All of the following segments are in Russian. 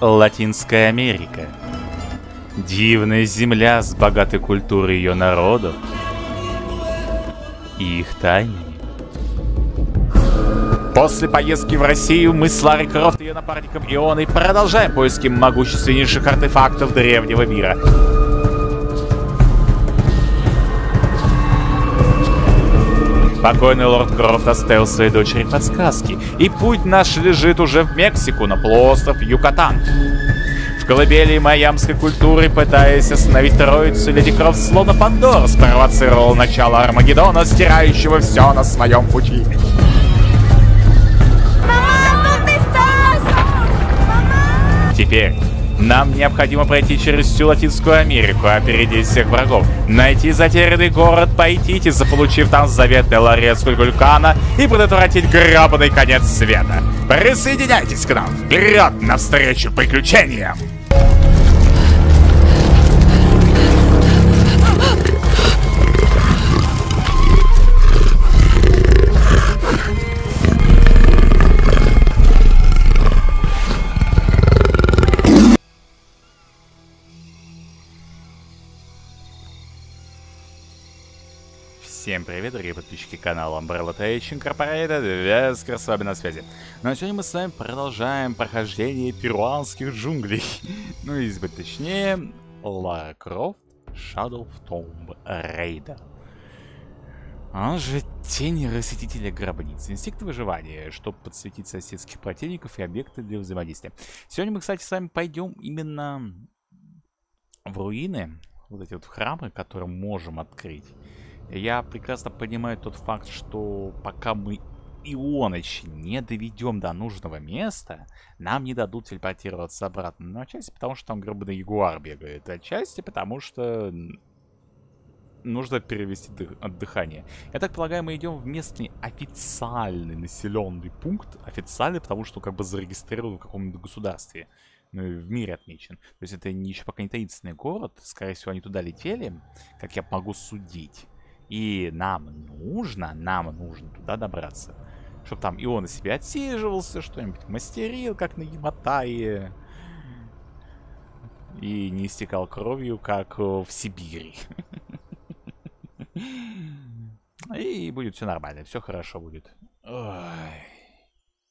Латинская Америка. Дивная земля с богатой культурой ее народов и их тайнами. После поездки в Россию мы с Ларри Крофт и ее напарником Ионой продолжаем поиски могущественнейших артефактов древнего мира. Покойный лорд Крофт оставил своей дочери подсказки, и путь наш лежит уже в Мексику, на полуостров Юкатан. В колыбели майамской культуры, пытаясь остановить троицу, Леди Крофт словно Пандора спровоцировал начало Армагеддона, стирающего все на своем пути. Теперь нам необходимо пройти через всю Латинскую Америку, опередить всех врагов, найти затерянный город Пайтити, заполучив там заветный ларец Кулькулькана и предотвратить грабаный конец света. Присоединяйтесь к нам! Вперед навстречу приключениям! Привет, дорогие подписчики канала Umbrella Tech Incorporated, Вескер с вами на связи. Ну а сегодня мы с вами продолжаем прохождение перуанских джунглей. ну, если быть точнее, Лара Крофт Shadow of Tomb Raider. Он же тень рассветителя гробниц. Инстинкт выживания, чтобы подсветить соседских противников и объекты для взаимодействия. Сегодня мы, кстати, с вами пойдем именно в руины, вот эти вот храмы, которые можем открыть. Я прекрасно понимаю тот факт, что пока мы Ионыч не доведем до нужного места, нам не дадут телепортироваться обратно. Ну, отчасти потому, что там гробаный ягуар бегает. Отчасти потому, что нужно перевести дыхание. Я так полагаю, мы идем в местный официальный населенный пункт. Официальный, потому что как бы зарегистрирован в каком-нибудь государстве. Ну, в мире отмечен. То есть это еще пока не таинственный город. Скорее всего, они туда летели, как я могу судить. И нам нужно, нам нужно туда добраться. Чтобы там и он на себе отсиживался, что-нибудь мастерил, как на Яматае. И не истекал кровью, как в Сибири. И будет все нормально, все хорошо будет. Ой,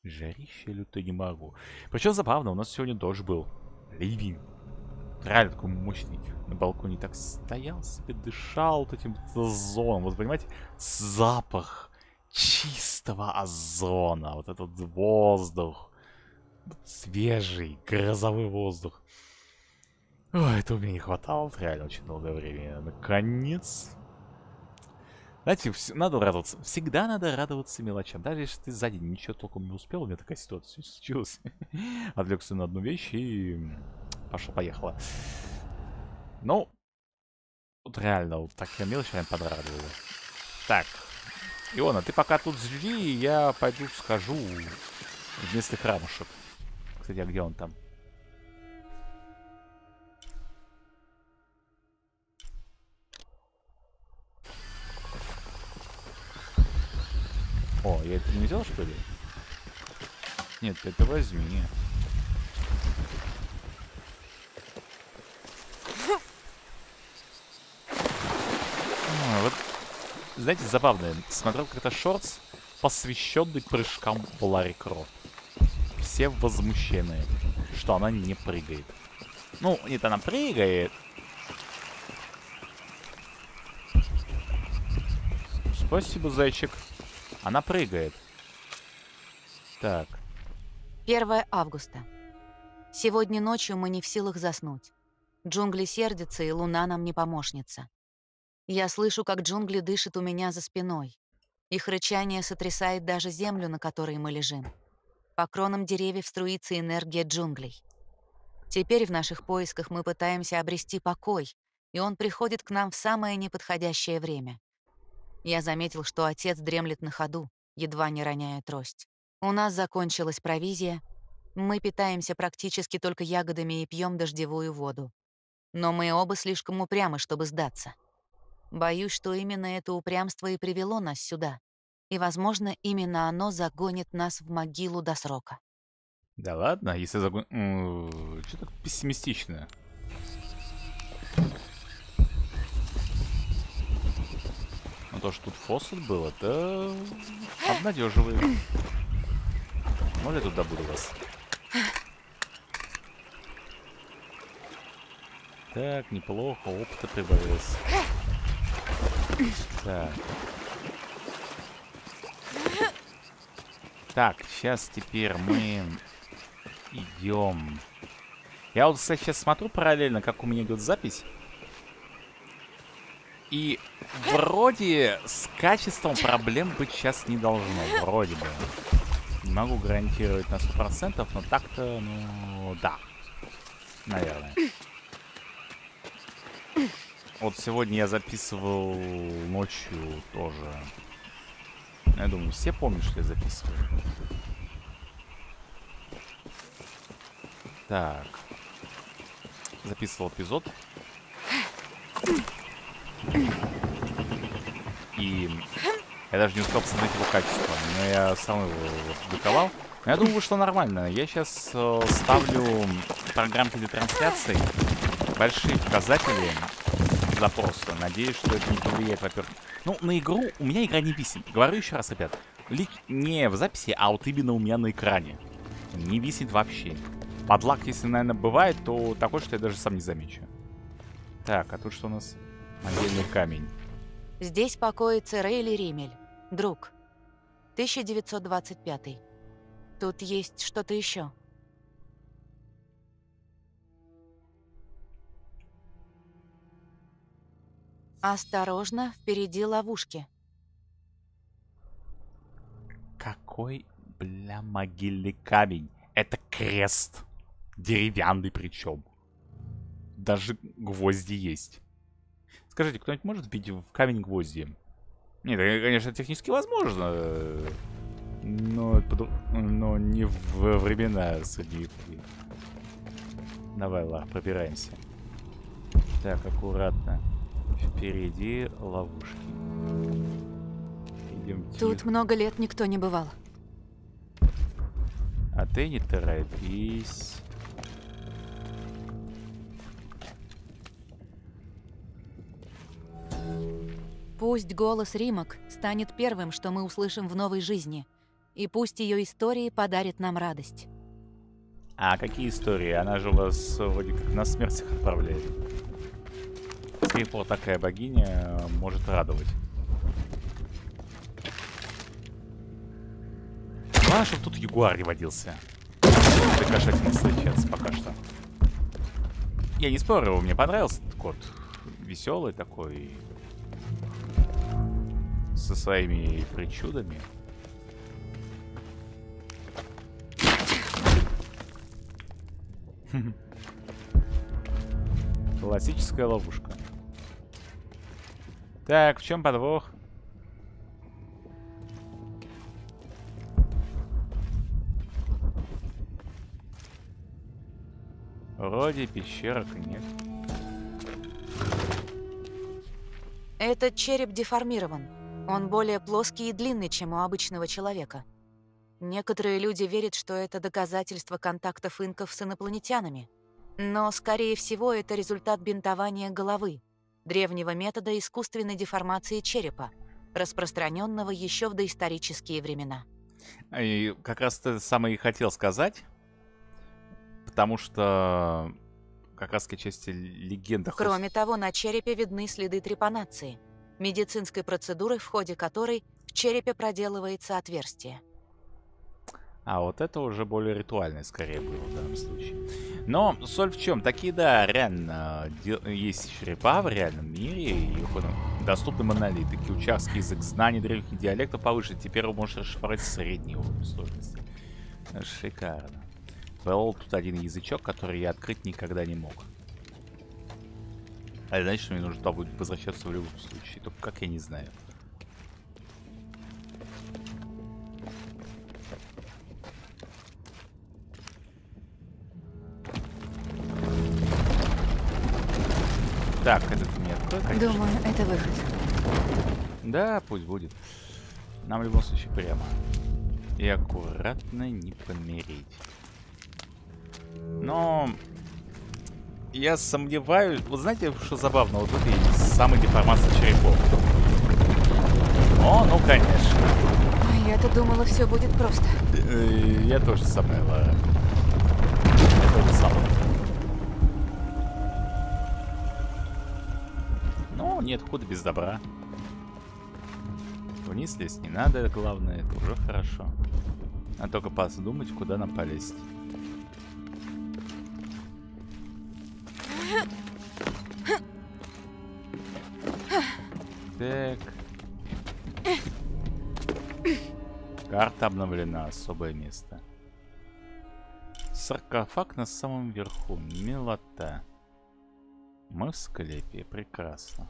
жарище люто не могу. Причем забавно, у нас сегодня дождь был. Ливень реально такой мощный на балконе так стоял себе, дышал вот этим озоном. Вот понимаете, запах чистого озона. Вот этот воздух. Свежий, грозовой воздух. Ой, это у меня не хватало реально очень долгое время. Наконец. Знаете, надо радоваться. Всегда надо радоваться мелочам. Даже если ты сзади ничего толком не успел, у меня такая ситуация случилась. Отвлекся на одну вещь и пошло-поехало. Ну, вот реально, вот такая мелочь прям. Так, Иона, ты пока тут жди, я пойду схожу в местных рамушек. Кстати, а где он там? О, я это не взял, что ли? Нет, это возьми. Знаете, забавное. Смотрел как-то шортс, посвященный прыжкам Ларри Крофт. Все возмущены, что она не прыгает. Ну, нет, она прыгает. Спасибо, зайчик. Она прыгает. Так. 1 августа. Сегодня ночью мы не в силах заснуть. Джунгли сердятся, и луна нам не помощница. Я слышу, как джунгли дышат у меня за спиной. Их рычание сотрясает даже землю, на которой мы лежим. По кронам деревьев струится энергия джунглей. Теперь в наших поисках мы пытаемся обрести покой, и он приходит к нам в самое неподходящее время. Я заметил, что отец дремлет на ходу, едва не роняя трость. У нас закончилась провизия. Мы питаемся практически только ягодами и пьем дождевую воду. Но мы оба слишком упрямы, чтобы сдаться. Боюсь, что именно это упрямство и привело нас сюда. И, возможно, именно оно загонит нас в могилу до срока. Да ладно, если загон... Что-то пессимистично. Но то, что тут фосфат был, это обнадеживает. Можно я тут добуду вас? Так, неплохо, опыта прибавилось. Так. Так, сейчас теперь мы идем. Я вот, кстати, сейчас смотрю параллельно, как у меня идет запись. И вроде с качеством проблем быть сейчас не должно. Вроде бы. Не могу гарантировать на 100%, но так-то, ну, да. Наверное. Вот сегодня я записывал ночью тоже. Я думаю, все помнят, что я записываю. Так. Записывал эпизод. И я даже не успел посмотреть его качество. Но я сам его публиковал. Но я думаю, вышло нормально. Я сейчас э, ставлю программки для трансляции. Большие показатели запроса. Надеюсь, что это не повлияет, во-первых. Ну, на игру у меня игра не висит. Говорю еще раз, ребят. Лик не в записи, а вот именно у меня на экране. Не висит вообще. Подлак, если, наверное, бывает, то такой, что я даже сам не замечу. Так, а тут что у нас? Могильный камень. Здесь покоится Рейли Римель, друг. 1925. Тут есть что-то еще. Осторожно, впереди ловушки. Какой, бля, могильный камень? Это крест. Деревянный причем. Даже гвозди есть. Скажите, кто-нибудь может вбить в камень гвозди? Нет, конечно, технически возможно. Но, но не в времена средневековья. Давай, Лар, пробираемся. Так, аккуратно. Впереди ловушки. Идем Тут тихо. много лет никто не бывал. А ты не торопись. Пусть голос Римок станет первым, что мы услышим в новой жизни, и пусть ее истории подарит нам радость. А какие истории? Она же вас вроде как на смерть отправляет пор такая богиня э, может радовать? Главное, чтобы тут ягуар не водился. Кошатина встречаться пока что. Я не спорю, мне понравился этот кот. Веселый такой. Со своими причудами. Классическая ловушка. Так, в чем подвох? Вроде пещерок нет. Этот череп деформирован. Он более плоский и длинный, чем у обычного человека. Некоторые люди верят, что это доказательство контактов инков с инопланетянами. Но, скорее всего, это результат бинтования головы древнего метода искусственной деформации черепа, распространенного еще в доисторические времена. И как раз это самое и хотел сказать, потому что как раз к части легенда... Кроме того, на черепе видны следы трепанации, медицинской процедуры, в ходе которой в черепе проделывается отверстие. А вот это уже более ритуальное скорее было в данном случае. Но соль в чем? Такие, да, реально есть черепа в реальном мире, и доступны монолиты. Киучарский язык знаний древних диалектов повыше. Теперь вы можете расшифровать средний уровень сложности. Шикарно. Был тут один язычок, который я открыть никогда не мог. А значит, мне нужно туда будет возвращаться в любом случае. Только как я не знаю. Так, этот не открой, конечно. Думаю, это выход. Да, пусть будет. Нам в любом случае прямо. И аккуратно не помереть. Но я сомневаюсь... Вот знаете, что забавно? Вот тут и самый деформация черепов. О, ну конечно. Я-то думала, все будет просто. Э, я тоже самое, Лара. Я тоже. Нет худа без добра. Вниз лезть не надо, главное, это уже хорошо. А только подумать, куда нам полезть. Так. Карта обновлена. Особое место. Саркофаг на самом верху. Милота. Мы в склепе. Прекрасно.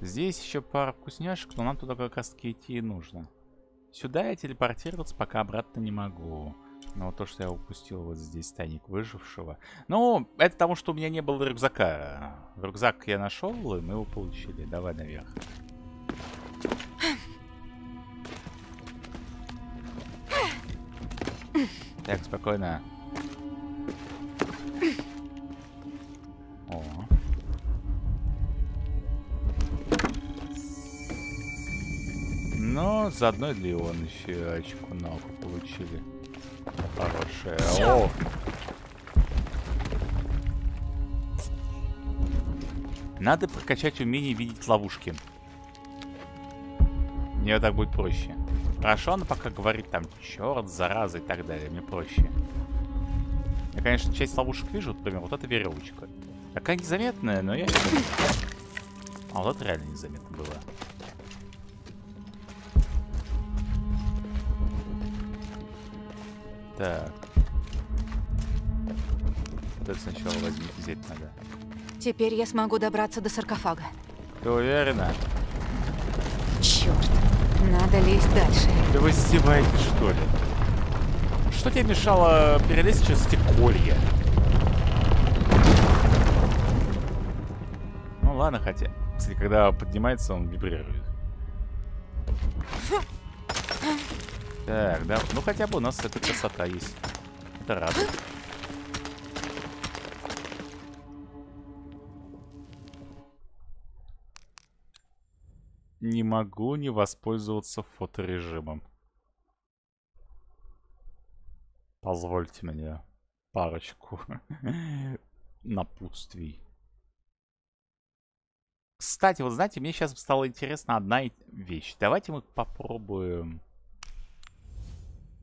Здесь еще пара вкусняшек, но нам туда как раз таки идти и нужно. Сюда я телепортироваться пока обратно не могу. Но то, что я упустил вот здесь тайник выжившего. Ну, это потому, что у меня не было рюкзака. Рюкзак я нашел, и мы его получили. Давай наверх. Так, спокойно. Но заодно и Леон еще очку на око получили. Хорошая. О! Надо прокачать умение видеть ловушки. Мне так будет проще. Хорошо, она пока говорит там черт, зараза и так далее. Мне проще. Я, конечно, часть ловушек вижу, например, вот эта веревочка. Такая незаметная, но я... А вот это реально незаметно было. Так. Вот это сначала возьми, взять надо. Теперь я смогу добраться до саркофага. Ты уверена? Черт, надо лезть дальше. Да вы издеваетесь, что ли? Что тебе мешало перелезть через эти колья? Ну ладно, хотя... Кстати, когда поднимается, он вибрирует. Так, да. Ну хотя бы у нас эта красота есть. Это радует. Не могу не воспользоваться фоторежимом. Позвольте мне парочку напутствий. Кстати, вот знаете, мне сейчас стало интересна одна вещь. Давайте мы попробуем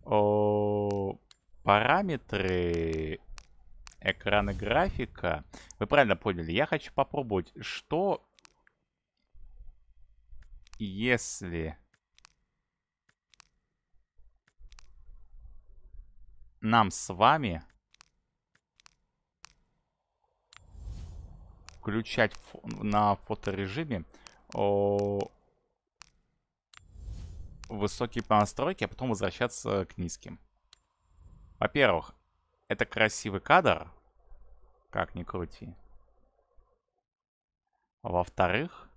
о, параметры экрана графика. Вы правильно поняли. Я хочу попробовать, что если нам с вами включать на фоторежиме о, высокие настройки, а потом возвращаться к низким. Во-первых, это красивый кадр, как ни крути. Во-вторых,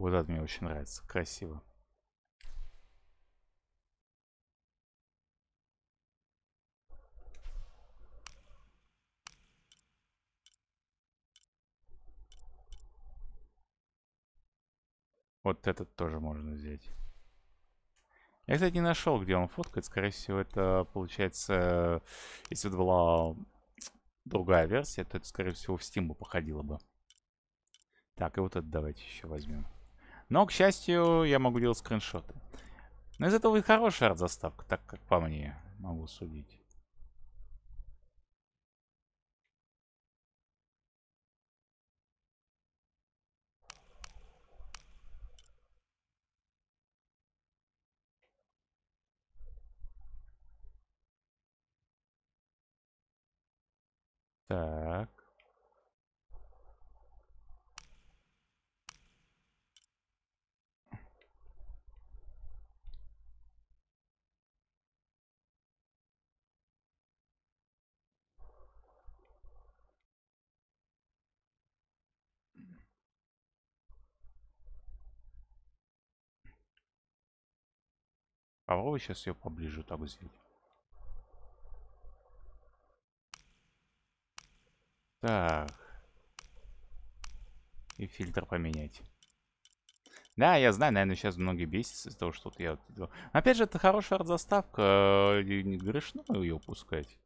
Вот это мне очень нравится. Красиво. Вот этот тоже можно взять. Я, кстати, не нашел, где он фоткает. Скорее всего, это получается, если бы была другая версия, то это, скорее всего, в Steam походило бы. Так, и вот это давайте еще возьмем. Но, к счастью, я могу делать скриншоты. Но из этого и хорошая арт-заставка, так как по мне могу судить. Так. Попробуй сейчас ее поближе так взять. Так. И фильтр поменять. Да, я знаю, наверное, сейчас многие бесятся из-за того, что я... Опять же, это хорошая заставка. Не грешно ее упускать.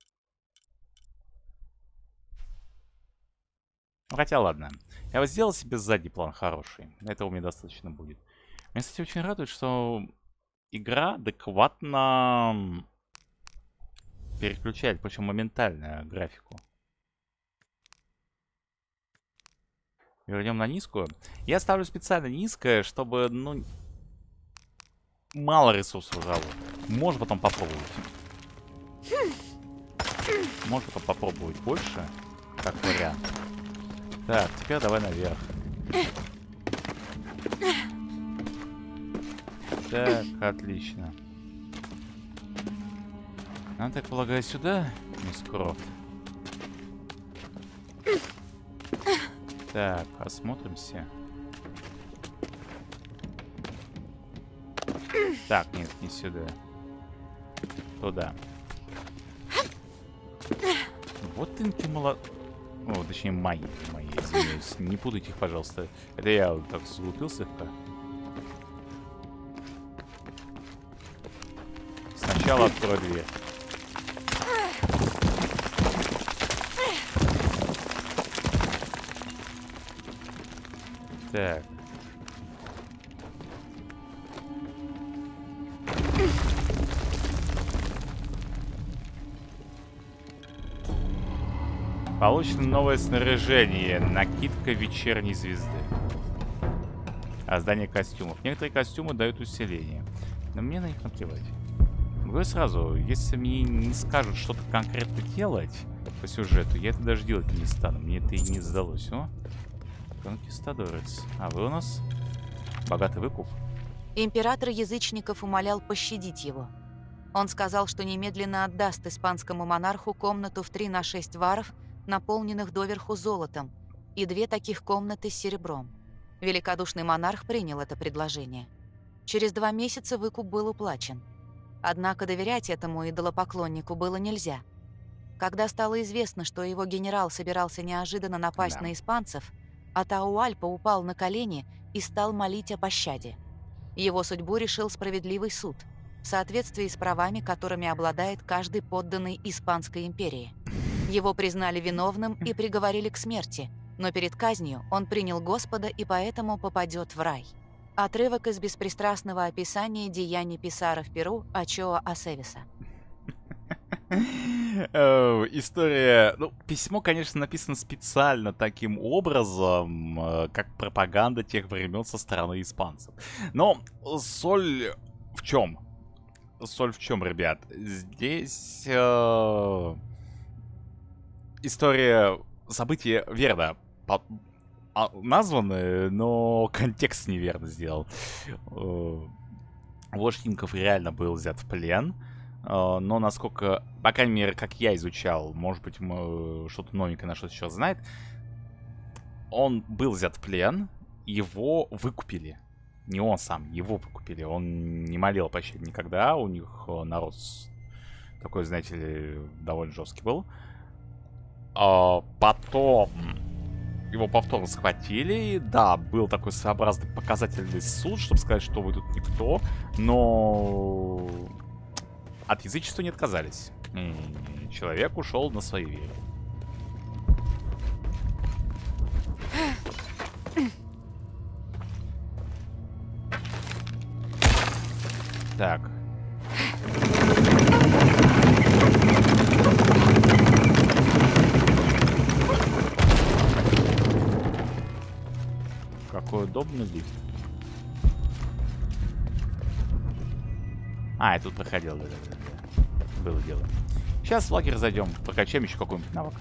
Хотя ладно. Я вот сделал себе задний план хороший. Этого мне достаточно будет. Меня, кстати, очень радует, что игра адекватно переключает, причем моментально, графику. Вернем на низкую. Я ставлю специально низкое, чтобы, ну, мало ресурсов жало. Можно потом попробовать. Можно потом попробовать больше, как вариант. Так, теперь давай наверх. Так, отлично. Нам, так полагаю, сюда, мисс Крофт? Так, осмотримся. Так, нет, не сюда. Туда. Вот ты молод... О, точнее, мои, мои, извиняюсь. Не путайте их, пожалуйста. Это я так залупился слегка. Сначала открой дверь. Так. Получено новое снаряжение. Накидка вечерней звезды. А здание костюмов. Некоторые костюмы дают усиление. Но мне на них наплевать. Говорю сразу, если мне не скажут что-то конкретно делать по сюжету, я это даже делать не стану. Мне это и не сдалось. О, Конкистадорец. А вы у нас богатый выкуп? Император язычников умолял пощадить его. Он сказал, что немедленно отдаст испанскому монарху комнату в 3 на 6 варов, наполненных доверху золотом, и две таких комнаты с серебром. Великодушный монарх принял это предложение. Через два месяца выкуп был уплачен. Однако доверять этому идолопоклоннику было нельзя. Когда стало известно, что его генерал собирался неожиданно напасть да. на испанцев – Атауальпа упал на колени и стал молить о пощаде. Его судьбу решил справедливый суд, в соответствии с правами, которыми обладает каждый подданный Испанской империи. Его признали виновным и приговорили к смерти, но перед казнью он принял Господа и поэтому попадет в рай. Отрывок из беспристрастного описания деяний Писара в Перу Ачоа Асевиса. Э, история... Ну, письмо, конечно, написано специально таким образом, э, как пропаганда тех времен со стороны испанцев. Но соль в чем? Соль в чем, ребят? Здесь... Э, история... События, верно, по, а, названы, но контекст неверно сделал. Э, реально был взят в плен. А, но насколько, по крайней мере, как я изучал, может быть, что-то новенькое на что сейчас знает, он был взят в плен, его выкупили. Не он сам, его выкупили. Он не молил почти никогда, у них э, народ такой, знаете ли, довольно жесткий был. А потом его повторно схватили. Да, был такой своеобразный показательный суд, чтобы сказать, что вы тут никто. Но от язычества не отказались. И человек ушел на своей вере. Так. Какой удобный лифт. А, я тут проходил, да, да, да. Было дело. Сейчас в лагерь зайдем, прокачаем еще какой-нибудь навык.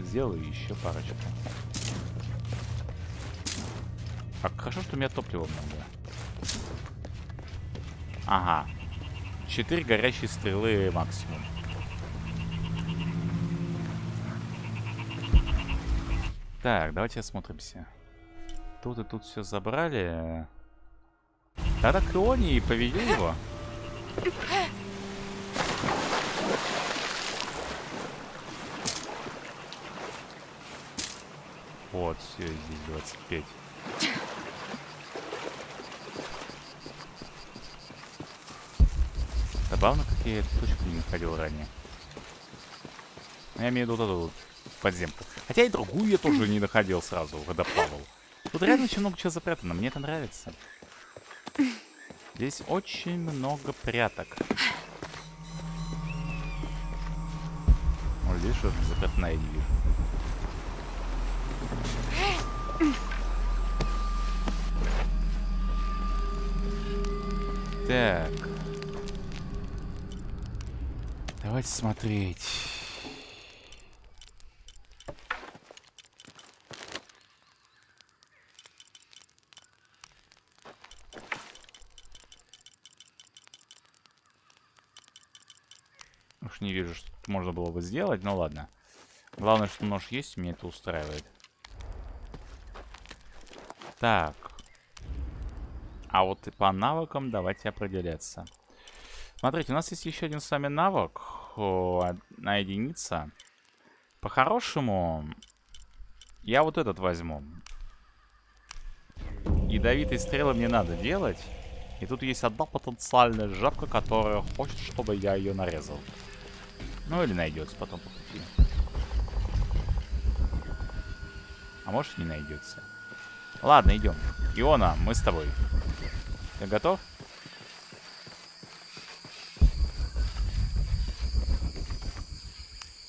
Сделаю еще парочку. Как хорошо, что у меня топлива много. Ага. Четыре горящие стрелы максимум. Так, давайте осмотримся. Тут и тут все забрали. Тогда к Ионе и поведи его. Вот, все, здесь 25. Забавно, как я эту точку не находил ранее. Я имею в виду вот эту вот подземку. Хотя и другую я тоже не находил сразу, когда плавал. Тут реально очень много чего запрятано, мне это нравится. Здесь очень много пряток. Вот здесь что-то запрятанное не вижу. Так. Давайте смотреть. Уж не вижу, что тут можно было бы сделать, но ладно. Главное, что нож есть, мне это устраивает. Так. А вот и по навыкам давайте определяться. Смотрите, у нас есть еще один с вами навык. Одна единица. По-хорошему, я вот этот возьму. Ядовитые стрелы мне надо делать. И тут есть одна потенциальная жабка, которая хочет, чтобы я ее нарезал. Ну или найдется потом по пути. А может не найдется. Ладно, идем. Иона, мы с тобой. Ты готов?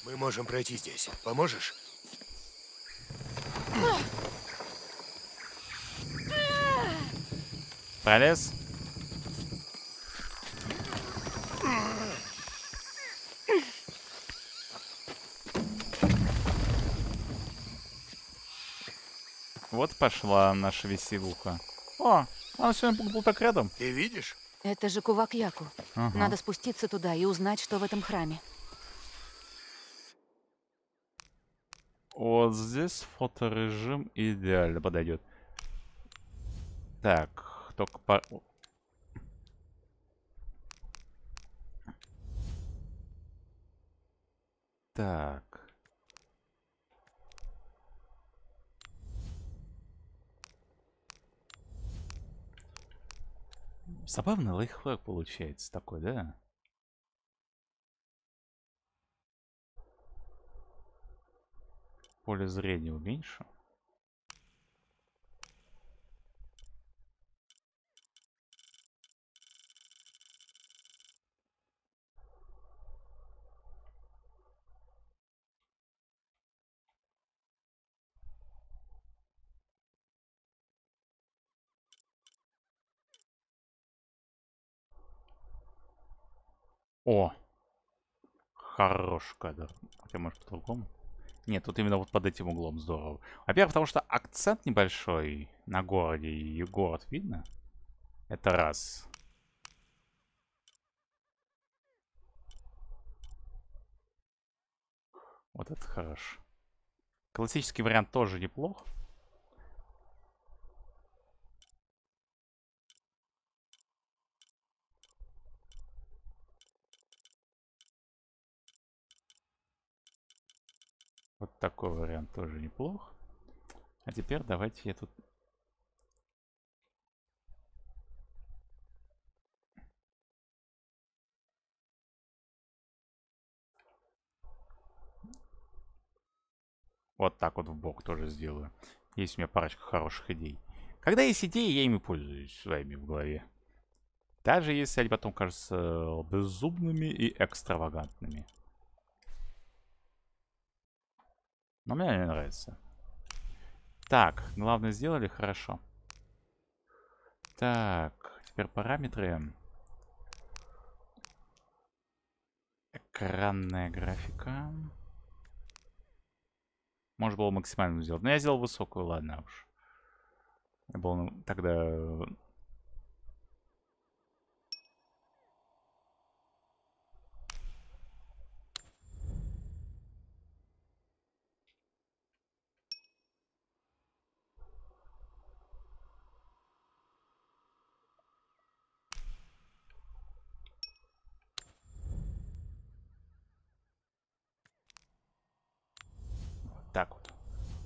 Мы можем пройти здесь. Поможешь? Пролез? Вот пошла наша веселуха. О, она сегодня был так рядом. Ты видишь? Это же кувак Яку. Ага. Надо спуститься туда и узнать, что в этом храме. Вот здесь фоторежим идеально подойдет. Так, только по... Так. Забавный лайфхак получается такой, да? Поле зрения уменьшу. О! Хорош кадр. Хотя, может, по-другому. Нет, тут именно вот под этим углом здорово. Во-первых, потому что акцент небольшой на городе, и город видно. Это раз. Вот это хорошо. Классический вариант тоже неплох. Такой вариант тоже неплох. А теперь давайте я тут... Вот так вот в бок тоже сделаю. Есть у меня парочка хороших идей. Когда есть идеи, я ими пользуюсь своими в голове. Даже если они потом кажутся беззубными и экстравагантными. Но мне не нравится. Так, главное сделали хорошо. Так, теперь параметры. Экранная графика. Можно было максимально сделать. Но я сделал высокую, ладно уж. Я был ну, тогда...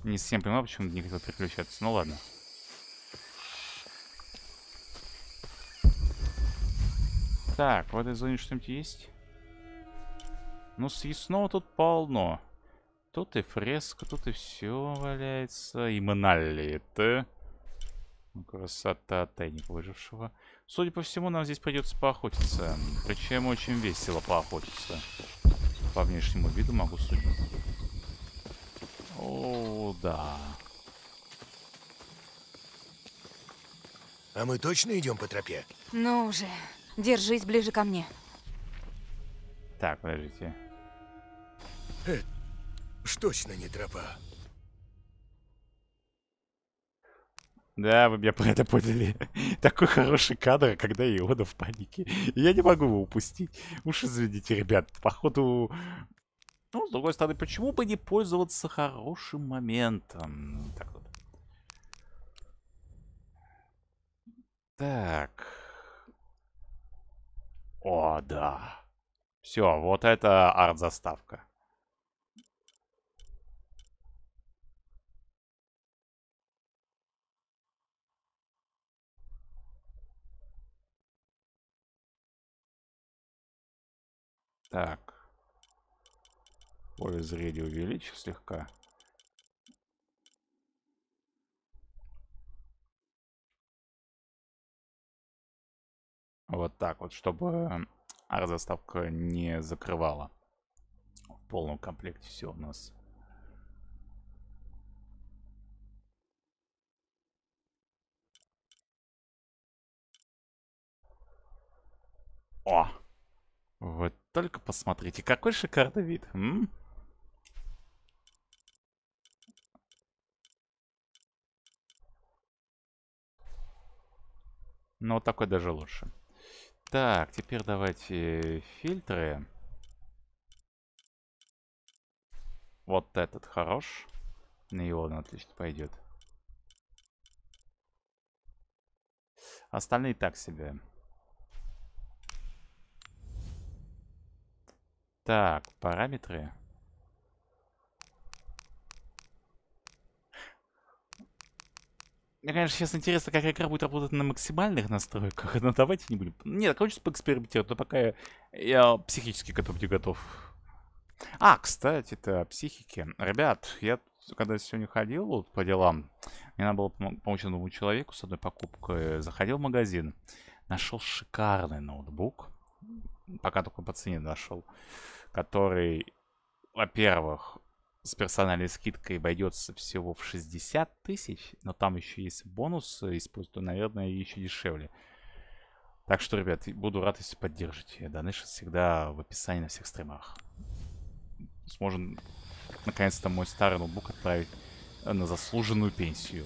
Не совсем понимаю, почему не хотел переключаться. Ну ладно. Так, в этой зоне что-нибудь есть? Ну, съестного тут полно. Тут и фреска, тут и все валяется. И Моналли это... Ну, красота тайник выжившего. Судя по всему, нам здесь придется поохотиться. Причем очень весело поохотиться. По внешнему виду могу судить. О, да. А мы точно идем по тропе? Ну уже, держись ближе ко мне. Так, подождите. Ж точно не тропа. Да, вы меня про это поняли. Такой хороший кадр, когда Иода в панике. Я не могу его упустить. Уж извините, ребят, походу... Ну, с другой стороны, почему бы не пользоваться хорошим моментом? Так вот. Так. О, да. Все, вот это арт-заставка. Так. Поле зрения увеличу слегка. Вот так вот, чтобы арт-заставка не закрывала. В полном комплекте все у нас. О! Вот только посмотрите, какой шикарный вид. М? Ну, вот такой даже лучше. Так, теперь давайте фильтры. Вот этот хорош. На его он отлично пойдет. Остальные так себе. Так, параметры. Мне, конечно, сейчас интересно, как игра будет работать на максимальных настройках, но давайте не будем... Нет, хочется поэкспериментировать, но пока я, я психически к этому не готов. А, кстати, это психики. Ребят, я когда сегодня ходил вот, по делам, мне надо было помочь одному человеку с одной покупкой. Заходил в магазин, нашел шикарный ноутбук. Пока только по цене нашел который, во-первых, с персональной скидкой обойдется всего в 60 тысяч, но там еще есть бонус использую, наверное, еще дешевле. Так что, ребят, буду рад, если поддержите. Даныш всегда в описании на всех стримах. Сможем, наконец-то, мой старый ноутбук отправить на заслуженную пенсию.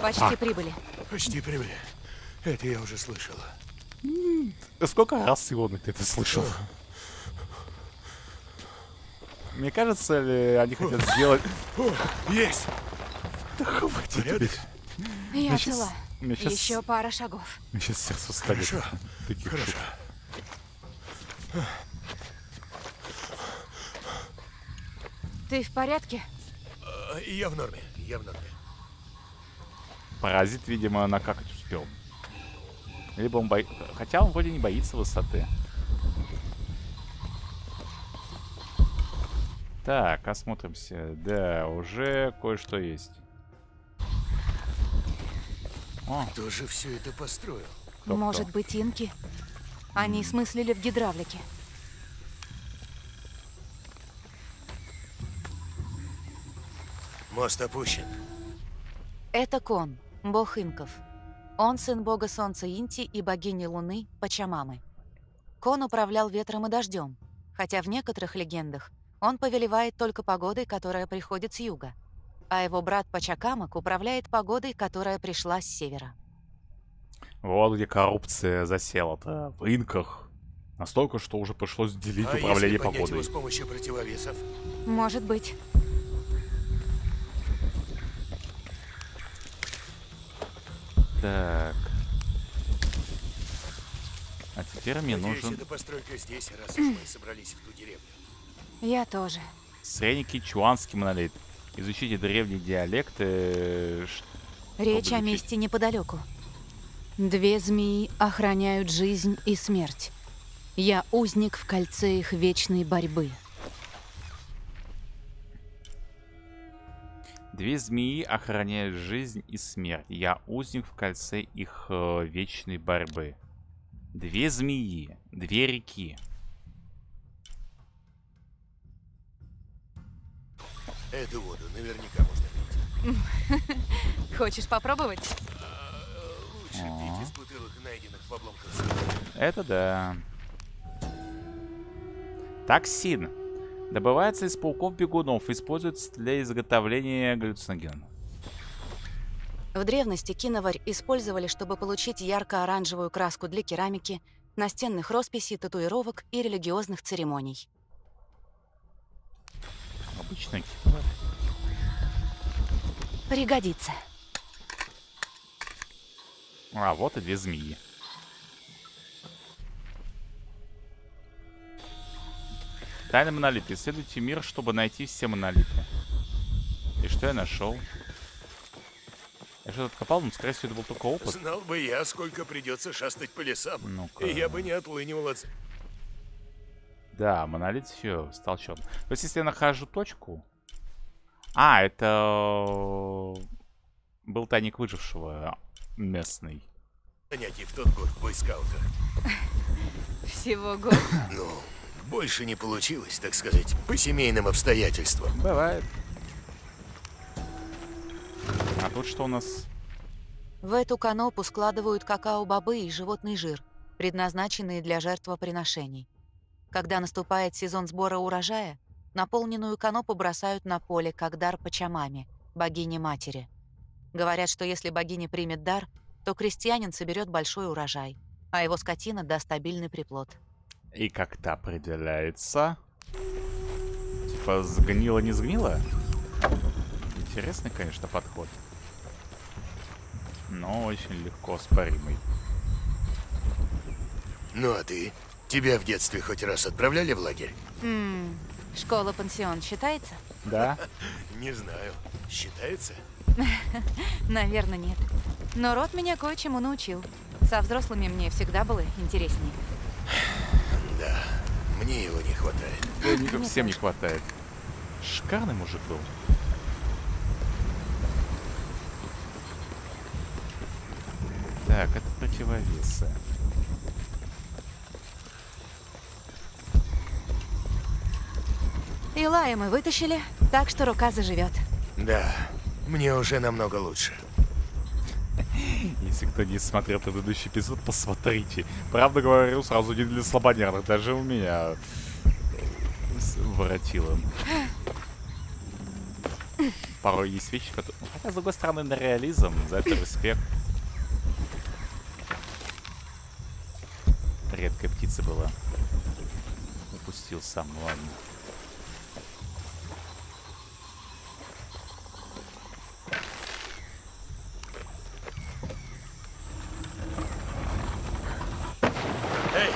Почти а. прибыли. Почти прибыли. Это я уже слышала. Сколько раз сегодня ты это слышал? Мне кажется, ли они хотят сделать... Есть! Да хватит Я цела. Сейчас... Еще пара шагов. Мне сейчас сердце станет. Хорошо. Таких Хорошо. Ты в порядке? А, я в норме. Я в норме. Паразит, видимо, накакать успел. Либо он боится... Хотя он вроде не боится высоты. Так, осмотримся. Да, уже кое-что есть. О. Кто же все это построил? Кто Может кто? быть, инки? Они смыслили в гидравлике. Мост опущен. Это Кон, бог инков. Он сын бога солнца Инти и богини луны Пачамамы. Кон управлял ветром и дождем, хотя в некоторых легендах он повелевает только погодой, которая приходит с юга, а его брат Пачакамак управляет погодой, которая пришла с севера. Вот где коррупция засела-то, в инках. Настолько, что уже пришлось делить а управление если погодой. Его с помощью противовесов? Может быть. Так. А Теперь мне Надеюсь, нужен эта постройка здесь, раз уж мы собрались в ту деревню. Я тоже. средний кичуанский монолит. Изучите древние диалекты. ш- Речь о месте неподалеку. Две змеи охраняют жизнь и смерть. Я узник в кольце их вечной борьбы. Две змеи охраняют жизнь и смерть. Я узник в кольце их э, вечной борьбы. Две змеи, две реки. Эту воду наверняка можно пить. Хочешь попробовать? Лучше пить из бутылок, найденных в обломках. Это да. Токсин. Добывается из пауков бегунов. Используется для изготовления галлюциногенов. В древности киноварь использовали, чтобы получить ярко-оранжевую краску для керамики, настенных росписей, татуировок и религиозных церемоний. Обычный киновар. Пригодится. А, вот и две змеи. Тайный монолит. Исследуйте мир, чтобы найти все монолиты. И что я нашел? Я что-то откопал, но, скорее всего, это был только опыт. Знал бы я, сколько придется шастать по лесам. Ну-ка. И я бы не отлынивал от... Да, монолит все стал черным. То есть, если я нахожу точку... А, это... Был тайник выжившего местный. занятий в тот год в бойскаутах. Всего год. Ну, больше не получилось, так сказать, по семейным обстоятельствам. Бывает. А тут что у нас? В эту канопу складывают какао-бобы и животный жир, предназначенные для жертвоприношений. Когда наступает сезон сбора урожая, наполненную канопу бросают на поле, как дар Пачамаме, богине-матери. Говорят, что если богиня примет дар, то крестьянин соберет большой урожай, а его скотина даст стабильный приплод. И как-то определяется. Типа, сгнило, не сгнило? Интересный, конечно, подход. Но очень легко споримый. Ну а ты? Тебя в детстве хоть раз отправляли в лагерь? Ммм, школа-пансион считается? Да? Не знаю. Считается? Наверное, нет. Но рот меня кое-чему научил. Со взрослыми мне всегда было интереснее. Да. Мне его не хватает. Да, не- всем не хватает. Шикарный мужик был. Так, это противовесы. Илая мы вытащили, так что рука заживет. Да. Мне уже намного лучше. Если кто не смотрел предыдущий эпизод, посмотрите. Правда говорю, сразу не для слабонервных. Даже у меня воротило. Порой есть вещи, которые... ну, Хотя, с другой стороны, на реализм, за это респект. Редкая птица была. Упустил сам, ну ладно. Эй,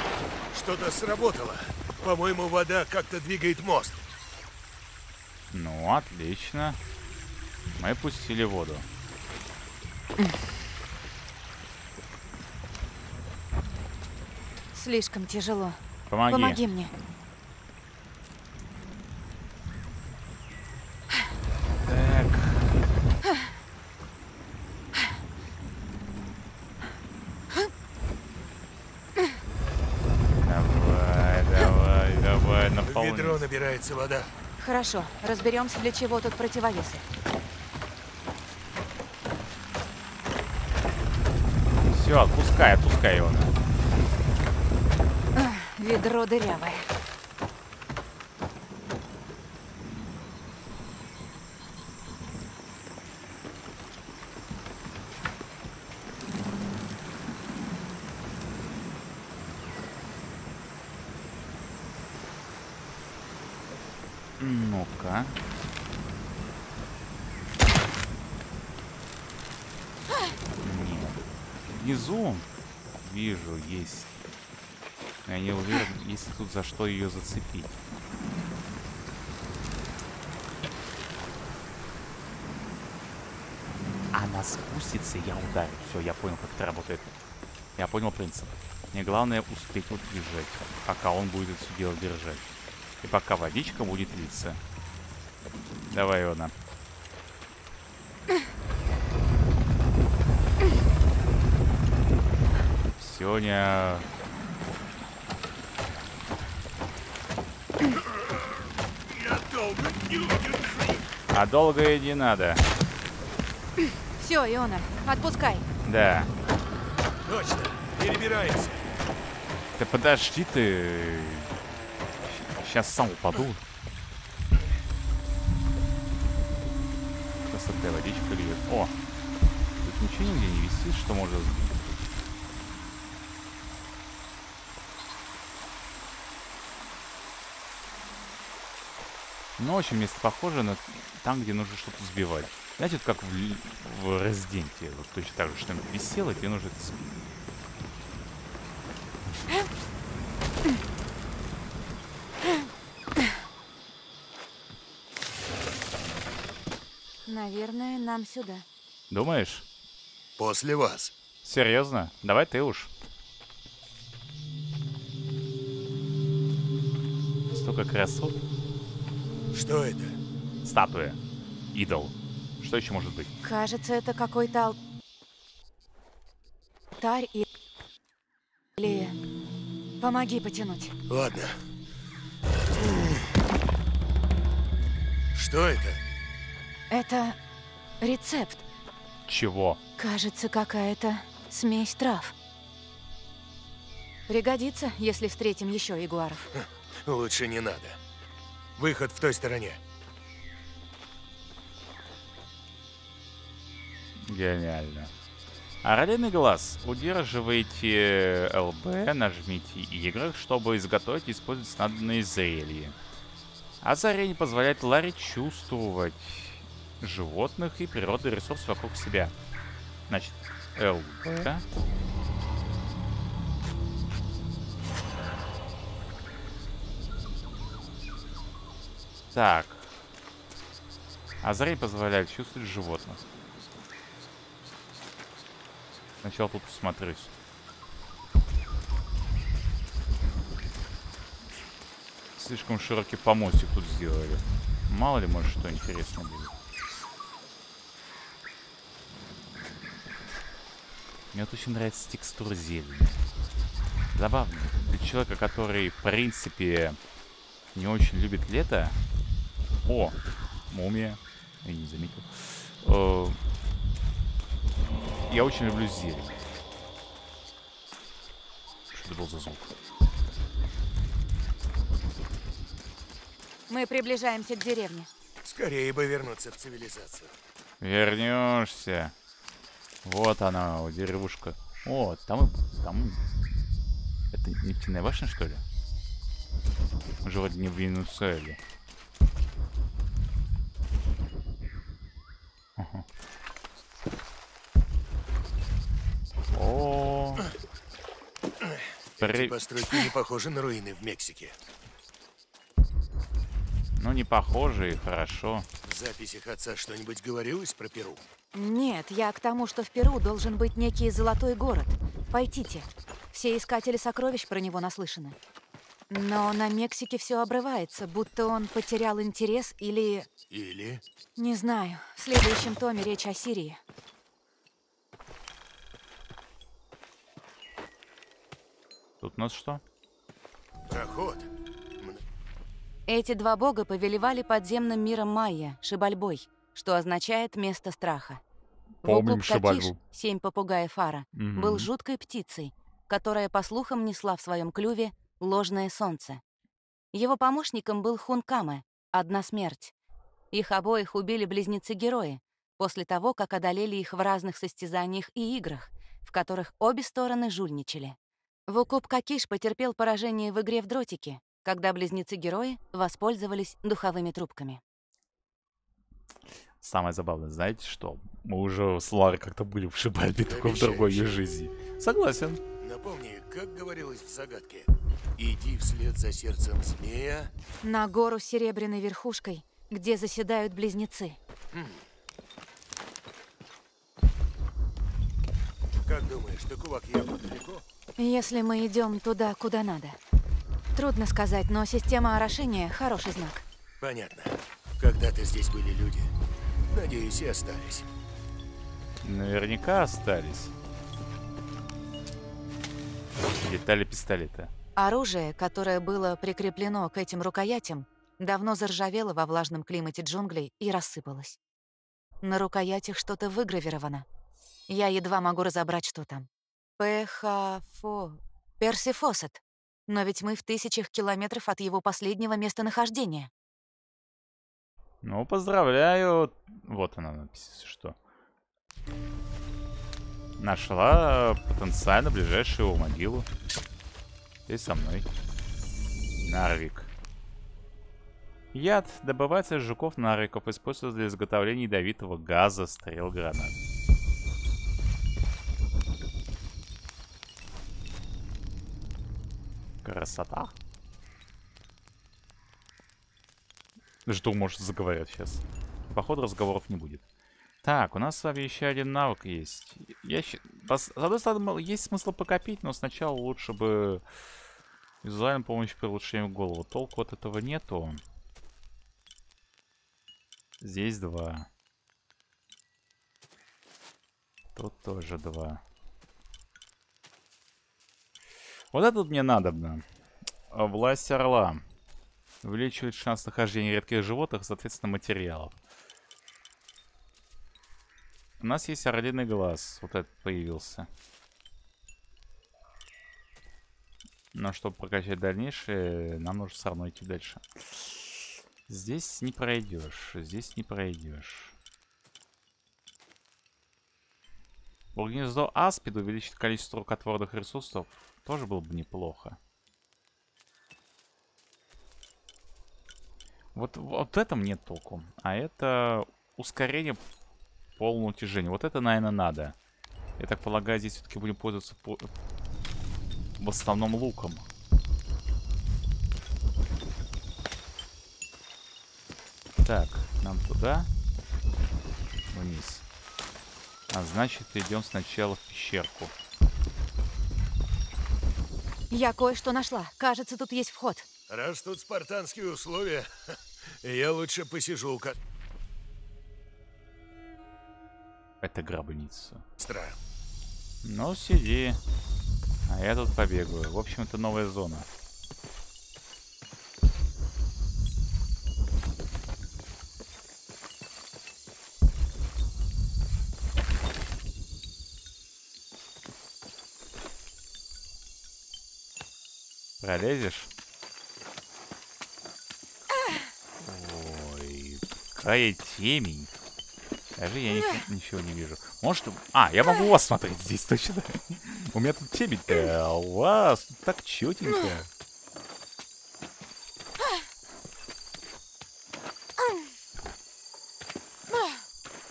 что-то сработало. По-моему, вода как-то двигает мост. Ну, отлично. Мы пустили воду. Слишком тяжело. Помоги. Помоги мне. Так. Давай, давай, давай, В ведро наполняй. Набирается вода. Хорошо, разберемся, для чего тут противовесы. Все, отпускай, отпускай его. Ведро дырявое. Ну-ка. Нет. Внизу вижу, есть Я не уверен, есть ли тут за что ее зацепить. Она спустится, я ударю. Все, я понял, как это работает. Я понял принцип. Мне главное успеть вот бежать, пока он будет это все дело держать. И пока водичка будет литься. Давай, Иона. Сёня. А долго и не надо. Все, Иона, отпускай. Да. Точно, перебираемся. Да подожди ты. Сейчас сам упаду. Красотная водичка льет. О! Тут ничего нигде не висит, что может сбить. Ну, очень место похоже на там, где нужно что-то сбивать. Знаете, вот как в, в Резиденте, вот точно так же что-нибудь висело, и тебе нужно это сбить. Наверное, нам сюда. Думаешь? После вас. Серьезно? Давай ты уж. Столько красот. Что это? Статуя. Идол. Что еще может быть? Кажется, это какой-то ал- алтарь и- или... Помоги потянуть. Ладно. Что это? Это рецепт. Чего? Кажется, какая-то смесь трав. Пригодится, если встретим еще ягуаров. Лучше не надо. Выход в той стороне. Гениально. Орлиный глаз. Удерживайте ЛБ, нажмите Y, чтобы изготовить и использовать снадобные зелья. Озарение позволяет Ларе чувствовать животных и природный ресурс вокруг себя. Значит, ЛБ. Так. Озарение позволяет чувствовать животных. Сначала тут посмотрюсь. Слишком широкий помостик тут сделали. Мало ли, может, что интересное будет. Мне вот очень нравится текстура зелени. Забавно. Для человека, который, в принципе, не очень любит лето... О, мумия. Я не заметил. Э, я очень люблю зелень. Что это был за звук? Мы приближаемся к деревне. Скорее бы вернуться в цивилизацию. Вернешься. Вот она, деревушка. О, там, там... Это нефтяная башня, что ли? Мы же вроде не в Венесуэле. Эти При- постройки не похожи на руины в Мексике. ну не похоже и хорошо. В записях отца что-нибудь говорилось про Перу? Нет, я к тому, что в Перу должен быть некий золотой город. Пойдите. Все искатели сокровищ про него наслышаны. Но на Мексике все обрывается, будто он потерял интерес или... Или... Не знаю. В следующем томе речь о Сирии. Тут у нас что? Проход. Эти два бога повелевали подземным миром майя, Шибальбой, что означает «место страха». Помним Шибальбу. семь попугаев Фара, был Мгм. жуткой птицей, которая, по слухам, несла в своем клюве ложное солнце. Его помощником был Хункаме, одна смерть. Их обоих убили близнецы-герои, после того, как одолели их в разных состязаниях и играх, в которых обе стороны жульничали. Вукуп-Какиш потерпел поражение в игре в дротики, когда близнецы-герои воспользовались духовыми трубками. Самое забавное, знаете что? Мы уже с Ларой как-то были в Шибальбе, только в другой ее жизни. Согласен. Напомни, как говорилось в загадке, Иди вслед за сердцем змея. На гору с серебряной верхушкой, где заседают близнецы. Как думаешь, до кулак явно далеко? Если мы идем туда, куда надо. Трудно сказать, но система орошения – хороший знак. Понятно. Когда-то здесь были люди. Надеюсь, и остались. Наверняка остались. Детали пистолета. Оружие, которое было прикреплено к этим рукоятям, давно заржавело во влажном климате джунглей и рассыпалось. На рукоятях что-то выгравировано. Я едва могу разобрать, что там. Пехафо... Персифосет. Но ведь мы в тысячах километров от его последнего местонахождения. Ну, поздравляю. Вот она надпись, что. Нашла потенциально ближайшую его могилу. Здесь со мной. Нарвик. Яд добывается из жуков нарвиков, используется для изготовления ядовитого газа, стрел, гранат. Красота. Что может заговорить сейчас? Походу разговоров не будет. Так, у нас с вами еще один навык есть. Я щ... С одной стороны, есть смысл покопить, но сначала лучше бы визуальная помощь при улучшении голову. Толку от этого нету. Здесь два. Тут тоже два. Вот это мне надобно. Власть орла. Увеличивает шанс нахождения редких животных, соответственно, материалов. У нас есть орлиный глаз. Вот этот появился. Но чтобы прокачать дальнейшее, нам нужно все равно идти дальше. Здесь не пройдешь. Здесь не пройдешь. Гнездо Аспид увеличит количество рукотворных ресурсов тоже было бы неплохо. Вот, вот этом нет толку. А это ускорение полного утяжения. Вот это, наверное, надо. Я так полагаю, здесь все-таки будем пользоваться по... в основном луком. Так, нам туда. Вниз. А значит, идем сначала в пещерку. Я кое-что нашла. Кажется, тут есть вход. Раз тут спартанские условия, я лучше посижу у ко... Это гробница. Стра. Ну, сиди. А я тут побегаю. В общем, это новая зона. Пролезешь? Ой, какая темень. Даже я ни, ничего не вижу. Может... А, я могу вас смотреть здесь точно. У меня тут темень-то, а у вас тут так четенько.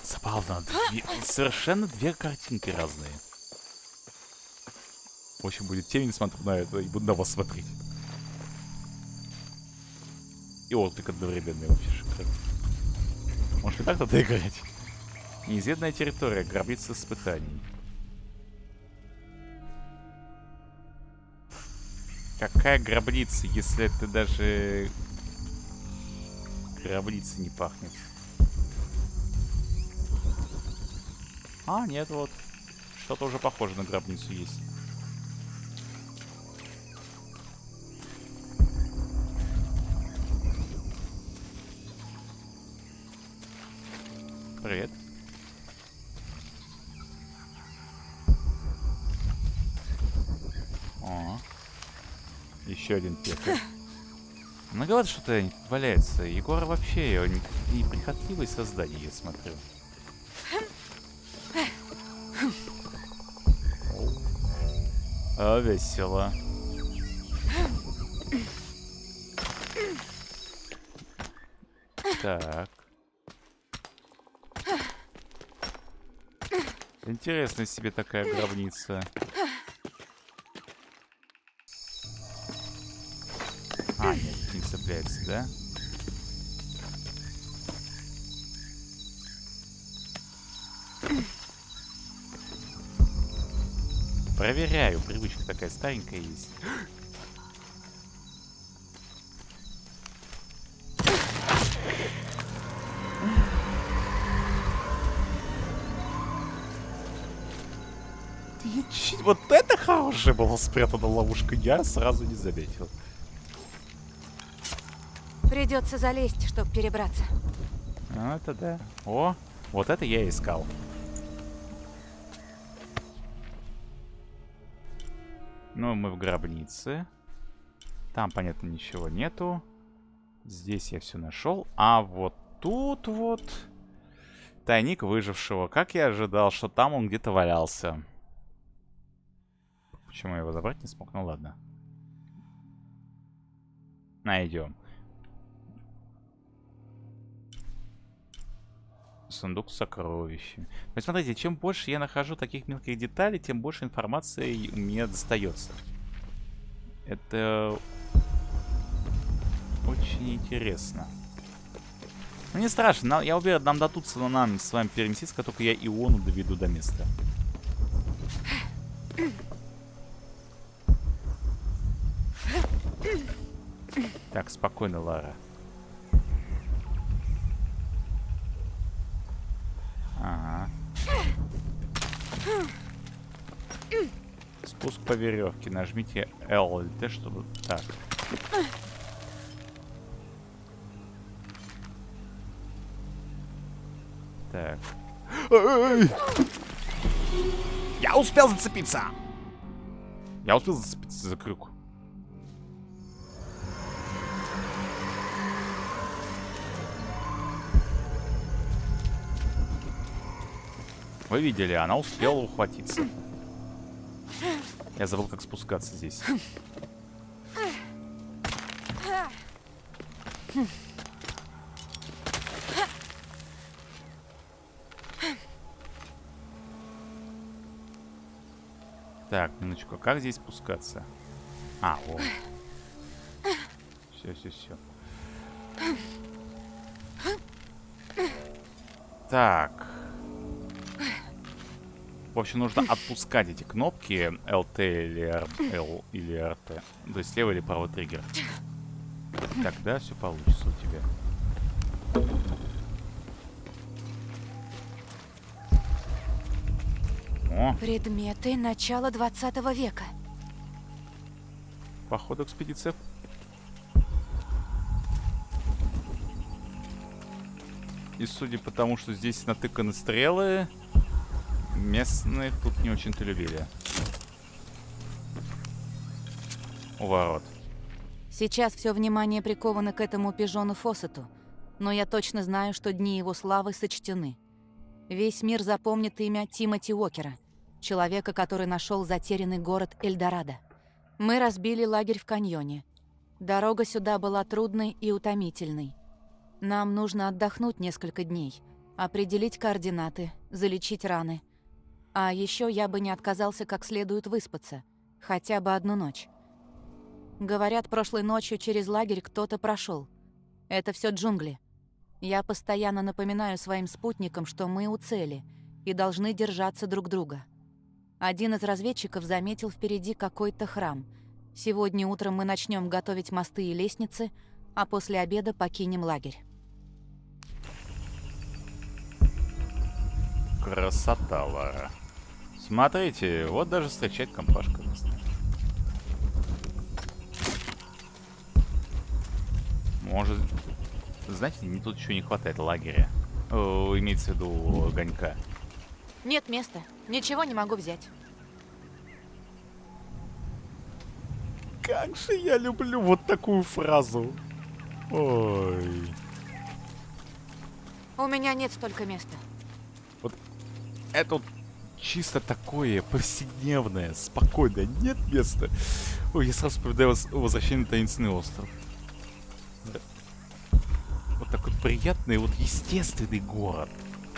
Забавно. Две... Совершенно две картинки разные. Общем, будет темень, смотрю на это и буду на вас смотреть. И отклик одновременный вообще шикарно. Может и так надо играть? Неизведанная территория, гробница испытаний. Какая гробница, если это даже гробница не пахнет? А, нет, вот. Что-то уже похоже на гробницу есть. Еще один пекарь. Ну, говорят, что-то валяется. Егор вообще неприхотливое создание, я смотрю. А, весело. Так. Интересная себе такая гробница. Цепляется, да? Проверяю, привычка такая старенькая есть. Вот это хорошая была спрятана ловушка, я сразу не заметил. Придется залезть, чтобы перебраться. Ну, это да. О, вот это я искал. Ну, мы в гробнице. Там, понятно, ничего нету. Здесь я все нашел. А вот тут вот... Тайник выжившего. Как я ожидал, что там он где-то валялся. Почему я его забрать не смог? Ну ладно. Найдем. Сундук с сокровищами. Но смотрите, чем больше я нахожу таких мелких деталей, тем больше информации у меня достается. Это очень интересно. Ну не страшно, я уверен, нам дадутся но нам с вами переместиться, как только я Иону доведу до места. Так, спокойно, Лара. Ага. Спуск по веревке. Нажмите L или T, чтобы... Так. Так. Я успел зацепиться! Я успел зацепиться за крюк. Вы видели, она успела ухватиться. Я забыл, как спускаться здесь. Так, минуточку, как здесь спускаться? А, вот. Все, все, все. Так. В общем, нужно отпускать эти кнопки LT или R, L или RT. То есть левый или правый триггер. Тогда все получится у тебя. О. Предметы начала 20 века. Походу экспедиция. И судя по тому, что здесь натыканы стрелы, Местных тут не очень-то любили. У ворот. Сейчас все внимание приковано к этому пижону Фосету, но я точно знаю, что дни его славы сочтены. Весь мир запомнит имя Тимоти Уокера, человека, который нашел затерянный город Эльдорадо. Мы разбили лагерь в каньоне. Дорога сюда была трудной и утомительной. Нам нужно отдохнуть несколько дней, определить координаты, залечить раны – а еще я бы не отказался как следует выспаться. Хотя бы одну ночь. Говорят, прошлой ночью через лагерь кто-то прошел. Это все джунгли. Я постоянно напоминаю своим спутникам, что мы у цели и должны держаться друг друга. Один из разведчиков заметил впереди какой-то храм. Сегодня утром мы начнем готовить мосты и лестницы, а после обеда покинем лагерь. Красота, Лара. Смотрите, вот даже встречать компашка. Может... Знаете, не тут еще не хватает лагеря. О, имеется в виду огонька. Нет места. Ничего не могу взять. Как же я люблю вот такую фразу. Ой. У меня нет столько места. Вот вот чисто такое повседневное, спокойное, нет места. Ой, я сразу вспоминаю возвращение на таинственный остров. Вот такой приятный, вот естественный город.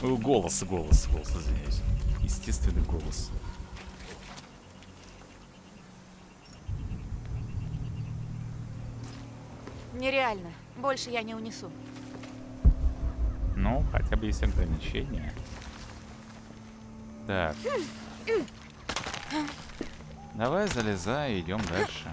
Голос, голос, голос, извиняюсь. Естественный голос. Нереально. Больше я не унесу. Ну, хотя бы есть ограничения. Так. Давай залезай, идем дальше.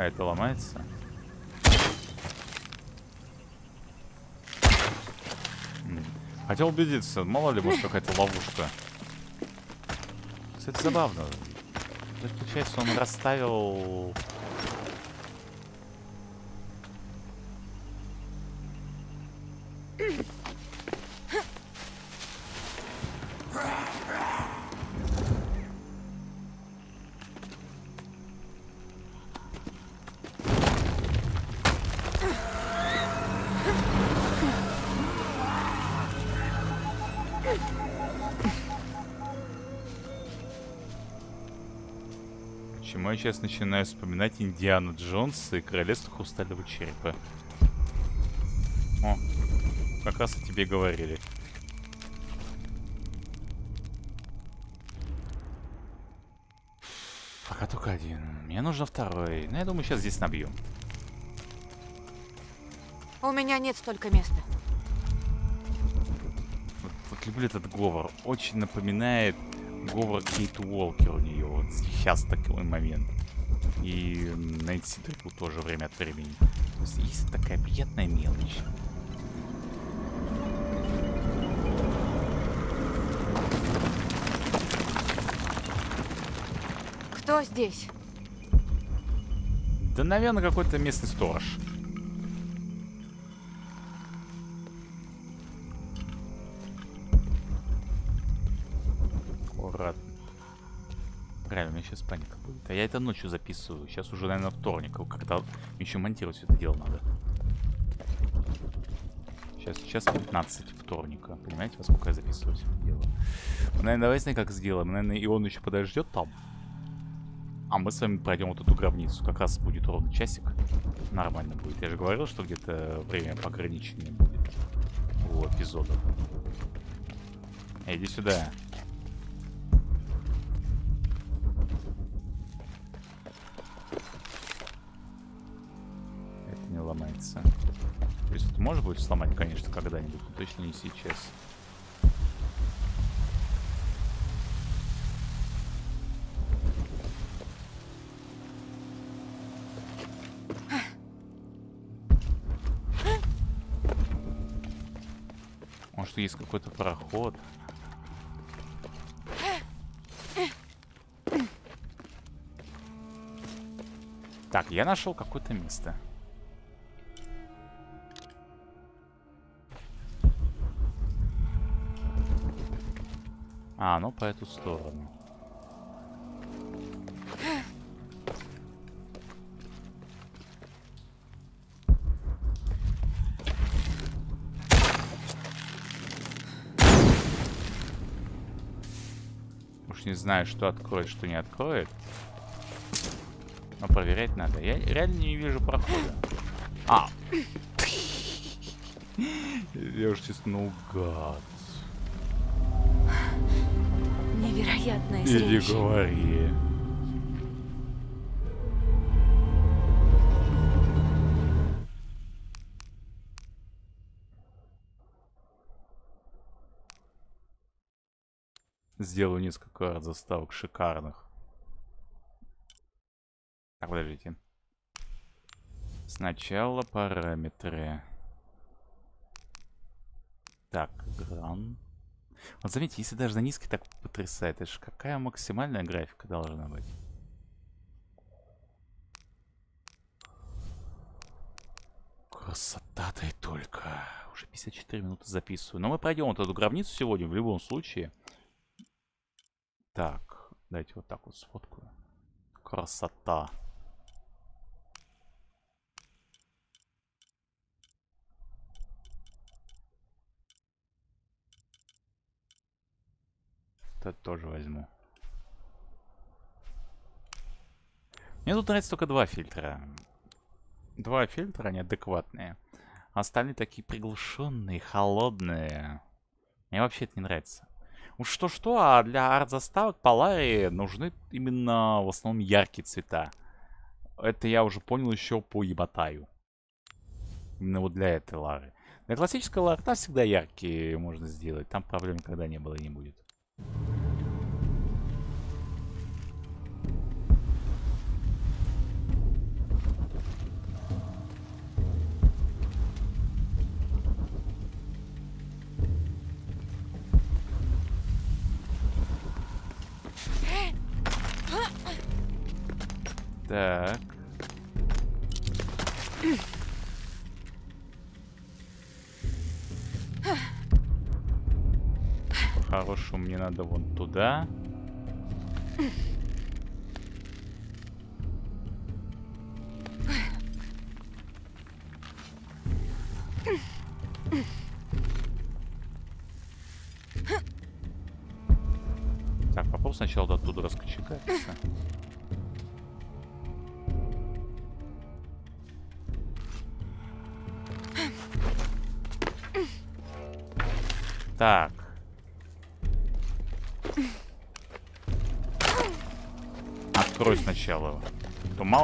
А это ломается? М. Хотел убедиться, мало ли, может какая-то ловушка. Кстати, забавно. Получается, он расставил... сейчас начинаю вспоминать Индиану Джонса и Королевство Хрустального Черепа? О, как раз о тебе говорили. Пока только один. Мне нужно второй. Но я думаю, сейчас здесь набьем. У меня нет столько места. Вот, вот люблю этот говор. Очень напоминает говор Кейт Уолкер у нее. Сейчас такой момент. И Нэнси Дрипл тоже время от времени. То есть есть такая приятная мелочь. Кто здесь? Да, наверное, какой-то местный сторож. Сейчас паника будет. А я это ночью записываю. Сейчас уже, наверное, вторник. Когда еще монтировать все это дело надо. Сейчас, сейчас 15 вторника. Понимаете, во сколько я записываю все это дело? Мы, наверное, давай знаем, как сделаем. Мы, наверное, и он еще подождет там. А мы с вами пройдем вот эту гробницу. Как раз будет ровно часик. Нормально будет. Я же говорил, что где-то время пограниченное будет у эпизода. Иди сюда. Может будет сломать, конечно, когда-нибудь, но точно не сейчас. Может, есть какой-то проход? Так, я нашел какое-то место. А, ну по эту сторону. Уж не знаю, что откроет, что не откроет. Но проверять надо. Я реально не вижу прохода. А! Я уж честно наугад. Невероятное Иди зрелище. говори. Сделаю несколько заставок шикарных. Так, подождите. Сначала параметры. Так, гран. Вот заметьте, если даже на низкой так потрясает, это же какая максимальная графика должна быть? Красота-то и только. Уже 54 минуты записываю. Но мы пройдем вот эту гробницу сегодня в любом случае. Так, дайте вот так вот сфоткаю. Красота. Это тоже возьму. Мне тут нравится только два фильтра. Два фильтра, они адекватные. Остальные такие приглушенные, холодные. Мне вообще это не нравится. Уж что-что, а для арт-заставок Полари нужны именно в основном яркие цвета. Это я уже понял еще по Ебатаю. Именно вот для этой Лары. Для классической Лары там всегда яркие можно сделать. Там проблем никогда не было и не будет. Так. Хорошо, мне надо вон туда. Так, попробуй сначала до оттуда раскочекаться. Так.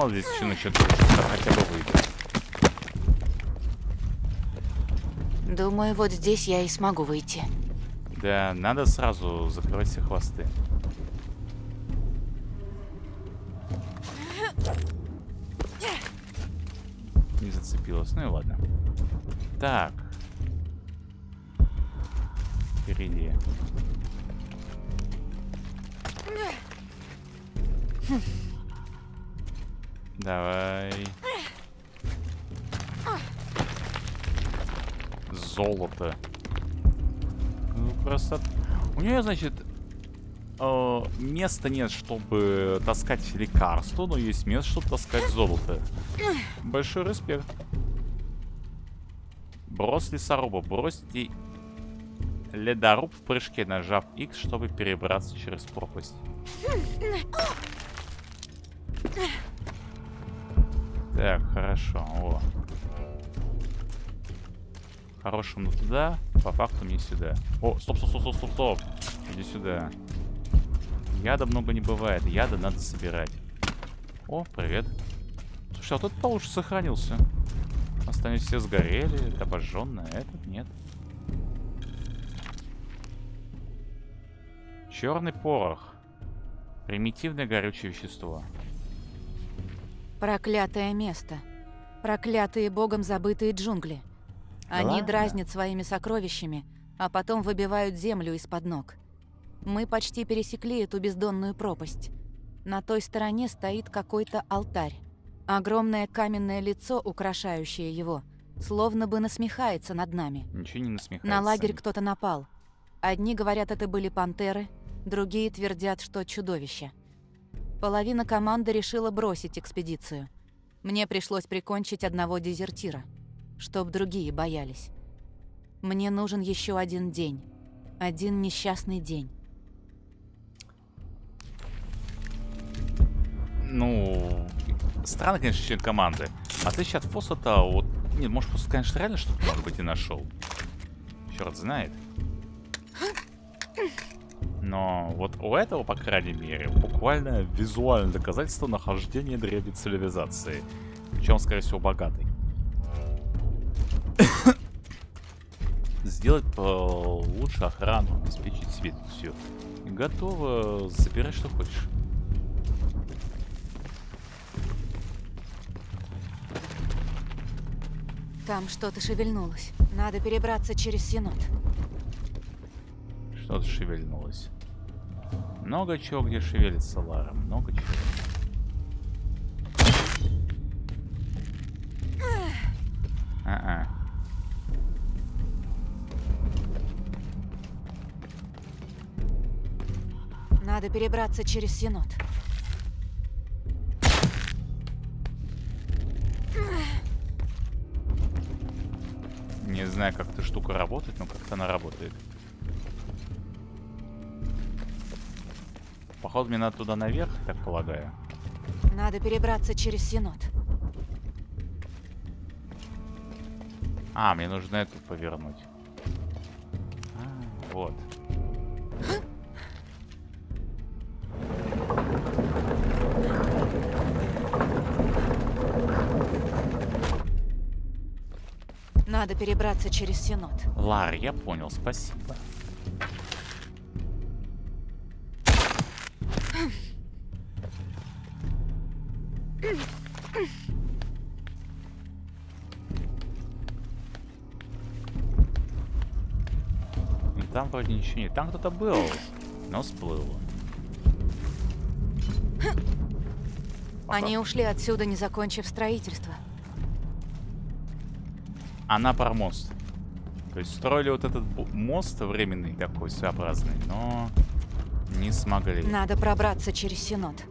Мало здесь еще насчет хотя бы выйдет. Думаю, вот здесь я и смогу выйти. Да, надо сразу закрывать все хвосты. Не зацепилась. Ну и ладно. Так впереди. Давай. Золото. Ну, просто... У нее, значит, э, места нет, чтобы таскать лекарство, но есть место, чтобы таскать золото. Большой респект. Брос лесоруба. Бросьте Ледоруб в прыжке, нажав X, чтобы перебраться через пропасть. Так, хорошо. О. Хорошему туда, по факту мне сюда. О, стоп, стоп, стоп, стоп, стоп, Иди сюда. Яда много не бывает. Яда надо собирать. О, привет. Слушай, а этот получше сохранился. Остальные все сгорели, это обожженное, этот нет. Черный порох. Примитивное горючее вещество. Проклятое место. Проклятые богом забытые джунгли. Они Ладно. дразнят своими сокровищами, а потом выбивают землю из-под ног. Мы почти пересекли эту бездонную пропасть. На той стороне стоит какой-то алтарь. Огромное каменное лицо, украшающее его, словно бы насмехается над нами. Ничего не насмехается. На лагерь кто-то напал. Одни говорят, это были пантеры, Другие твердят, что чудовище. Половина команды решила бросить экспедицию. Мне пришлось прикончить одного дезертира, чтоб другие боялись. Мне нужен еще один день. Один несчастный день. Ну, странно, конечно, член команды. В отличие от Фоссета, вот... Нет, может, Фоссет, конечно, реально что-то, может быть, и нашел. Черт знает. Но вот у этого, по крайней мере, буквально визуальное доказательство нахождения древней цивилизации. Причем, скорее всего, богатой. Сделать лучше охрану, обеспечить себе все. Готово. Забирай, что хочешь. Там что-то шевельнулось. Надо перебраться через Синод. Что-то шевельнулось. Много чего где шевелится, Лара. Много чего. А-а. Надо перебраться через Синод. Не знаю, как эта штука работает, но как-то она работает. Походу мне надо туда наверх, так полагаю. Надо перебраться через Синод. А, мне нужно эту повернуть. А, вот. Надо перебраться через Синод. Лар, я понял, спасибо. Вроде ничего нет. Там кто-то был, но сплыл. Они ушли отсюда, не закончив строительство. Она про мост. То есть строили вот этот мост временный такой своеобразный, но не смогли. Надо пробраться через Синод.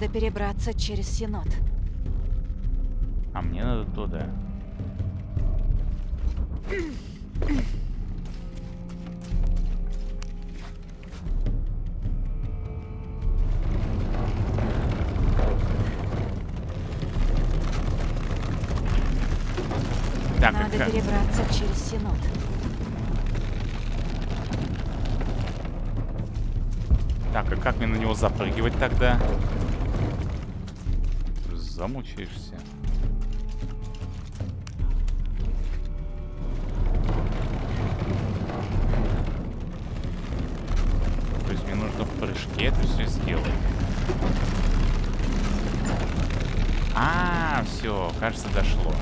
Надо перебраться через Синод. А мне надо туда. Так, Надо как- перебраться через Синод. Так, а как мне на него запрыгивать тогда? Замучаешься. То есть мне нужно в прыжке это все сделать. А, все, кажется, дошло.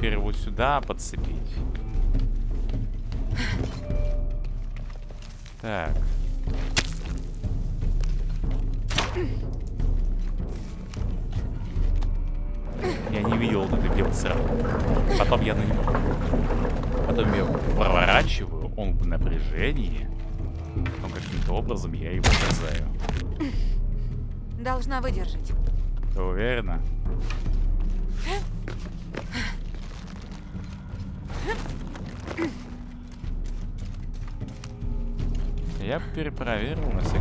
Теперь его сюда подцепить. Должна выдержать. Ты уверена? Я перепроверил на всякий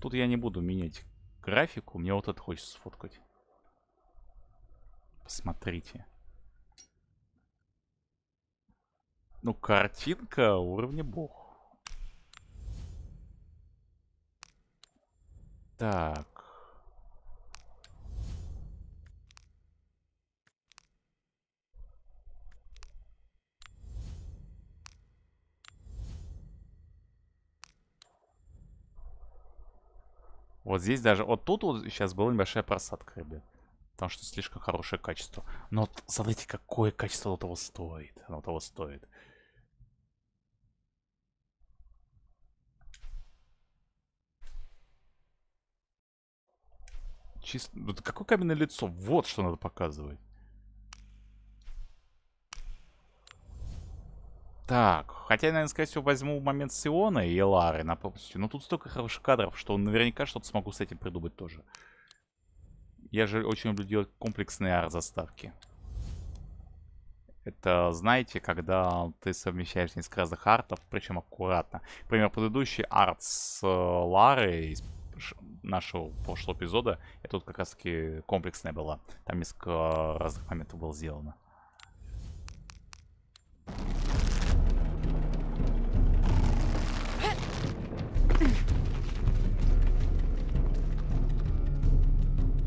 Тут я не буду менять графику, мне вот это хочется сфоткать. Посмотрите. Ну, картинка уровня бог. Так. Вот здесь даже, вот тут вот сейчас была небольшая просадка, ребят. Потому что слишком хорошее качество. Но смотрите, какое качество того стоит. Оно того стоит. Чисто... какое каменное лицо? Вот что надо показывать. Так, хотя я, наверное, скорее всего, возьму момент Сиона и Элары на полностью. Но тут столько хороших кадров, что наверняка что-то смогу с этим придумать тоже. Я же очень люблю делать комплексные арт-заставки. Это, знаете, когда ты совмещаешь несколько разных артов, причем аккуратно. Например, предыдущий арт с э, Ларой из нашего прошлого эпизода, это тут как раз-таки комплексная была. Там несколько разных моментов было сделано.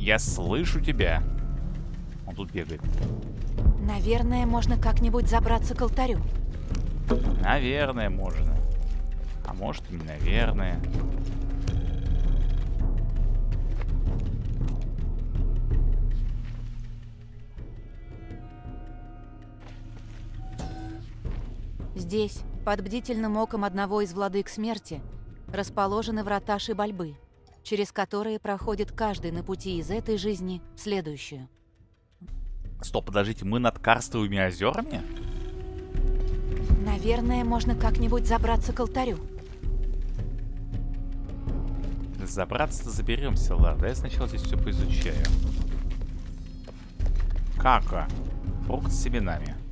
Я слышу тебя. Он тут бегает. Наверное, можно как-нибудь забраться к алтарю. Наверное, можно. А может и не наверное. Здесь, под бдительным оком одного из владык смерти, расположены врата Шибальбы, через которые проходит каждый на пути из этой жизни в следующую. Стоп, подождите, мы над Карстовыми озерами? Наверное, можно как-нибудь забраться к алтарю. Забраться-то заберемся, ладно. Я сначала здесь все поизучаю. Кака. Фрукт с семенами.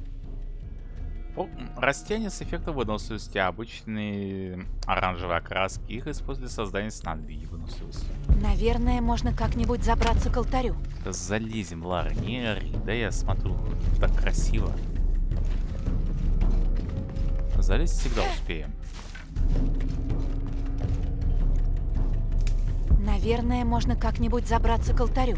Растения с эффектом выносливости, обычные оранжевые окраски. Их используют для создания снадобий выносливости. Наверное, можно как-нибудь забраться к алтарю. Да залезем, Лара, не ори. Да я смотрю, так красиво. Залезть всегда успеем. Наверное, можно как-нибудь забраться к алтарю.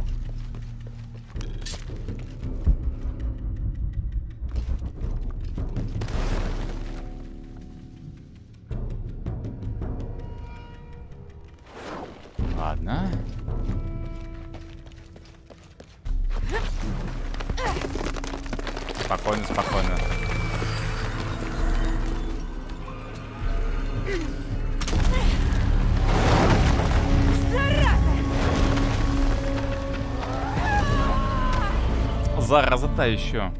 Зараза та еще.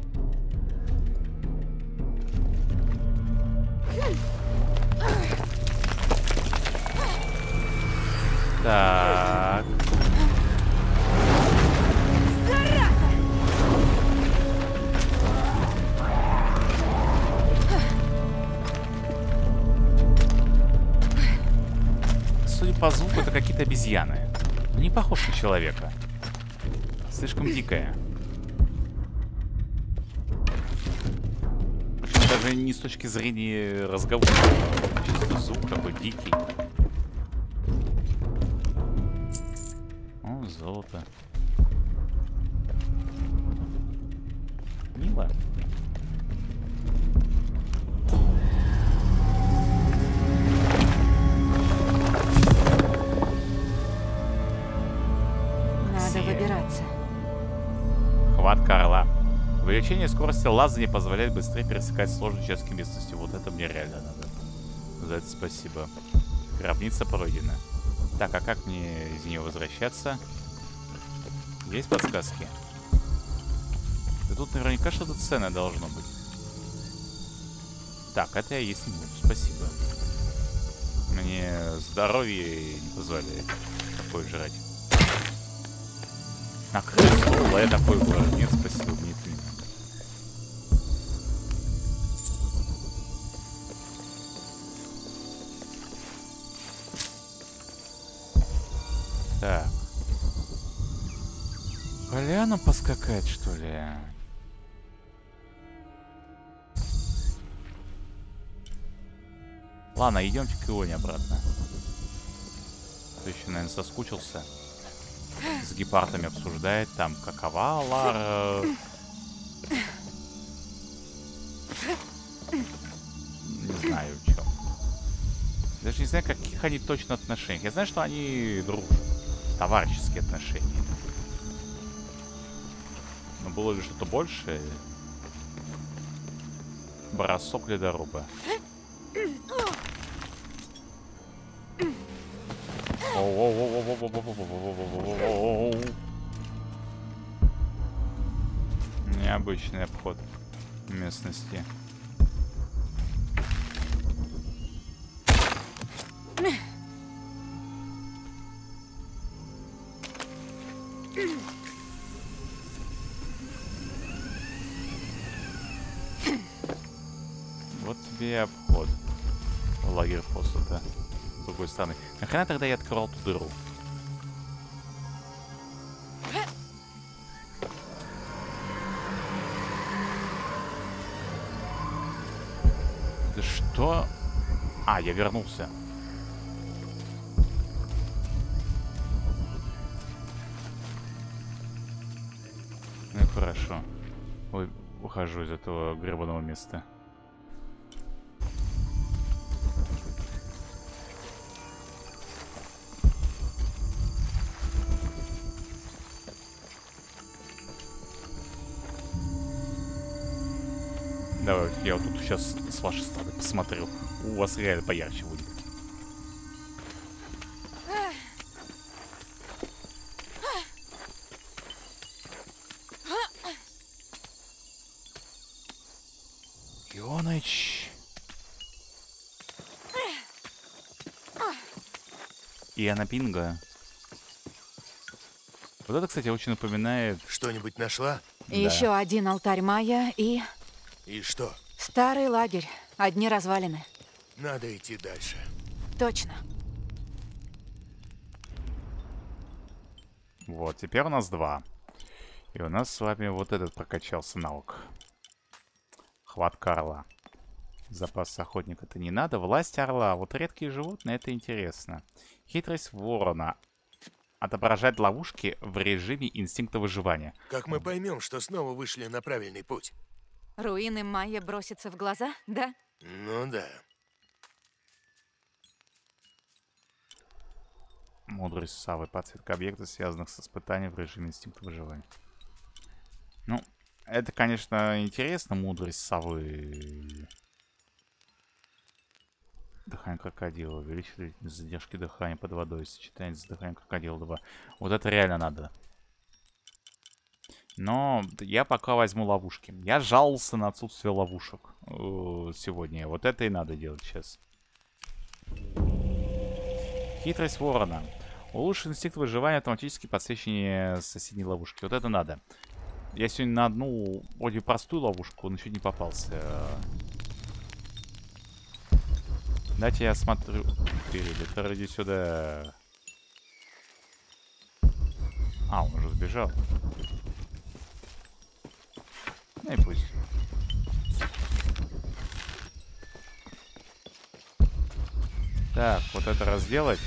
Так. Судя по звуку, это какие-то обезьяны. Не похож на человека. Слишком дикая. Точки зрения разговора. Чисто звук такой дикий. О, золото. Увеличение скорости лазания позволяет быстрее пересекать сложные участки местности. Вот это мне реально надо. За это спасибо. Гробница пройдена. Так, а как мне из нее возвращаться? Есть подсказки? Да тут наверняка что-то ценное должно быть. Так, это я есть не буду, спасибо. Мне здоровье не позволяет такое жрать. На крысу, я такой город. Нет, спасибо, мне Так. Поляну поскакать, что ли? Ладно, идемте к Ионе обратно. Ты еще, наверное, соскучился. С гепардами обсуждает там, какова Лара. Не знаю, в чем. Даже не знаю, каких они точно отношениях. Я знаю, что они дружат товарищеские отношения. Но было ли что-то большее? Бросок ледоруба. Необычный обход местности. Нахрена тогда я открывал ту дыру? Да что? А, я вернулся. Ну хорошо. Ой, ухожу из этого гребаного места. Посмотрю. У вас реально поярче будет. Ионыч. И она пинга. Вот это, кстати, очень напоминает... Что-нибудь нашла? Да. Еще один алтарь майя и И что? старый лагерь. Одни развалины. Надо идти дальше. Точно. Вот, теперь у нас два. И у нас с вами вот этот прокачался навык. Хватка орла. Запас охотника-то не надо. Власть орла. Вот редкие животные, это интересно. Хитрость ворона. Отображать ловушки в режиме инстинкта выживания. Как мы поймем, что снова вышли на правильный путь? Руины майя бросятся в глаза, да? Ну да. Мудрость Савы. Подсветка объектов, связанных с испытанием в режиме инстинкта выживания. Ну, это, конечно, интересно, мудрость Совы. Дыхание крокодила. Увеличивает задержки дыхания под водой. Сочетание с дыханием крокодила 2. Вот это реально надо. Но я пока возьму ловушки. Я жаловался на отсутствие ловушек э, сегодня. Вот это и надо делать сейчас. Хитрость ворона. Улучшит инстинкт выживания автоматически подсвечивание соседней ловушки. Вот это надо. Я сегодня на одну вроде простую ловушку, но еще не попался. Дайте я смотрю. Перелетер, иди сюда. А, он уже сбежал. Ну и пусть. Так, вот это разделать.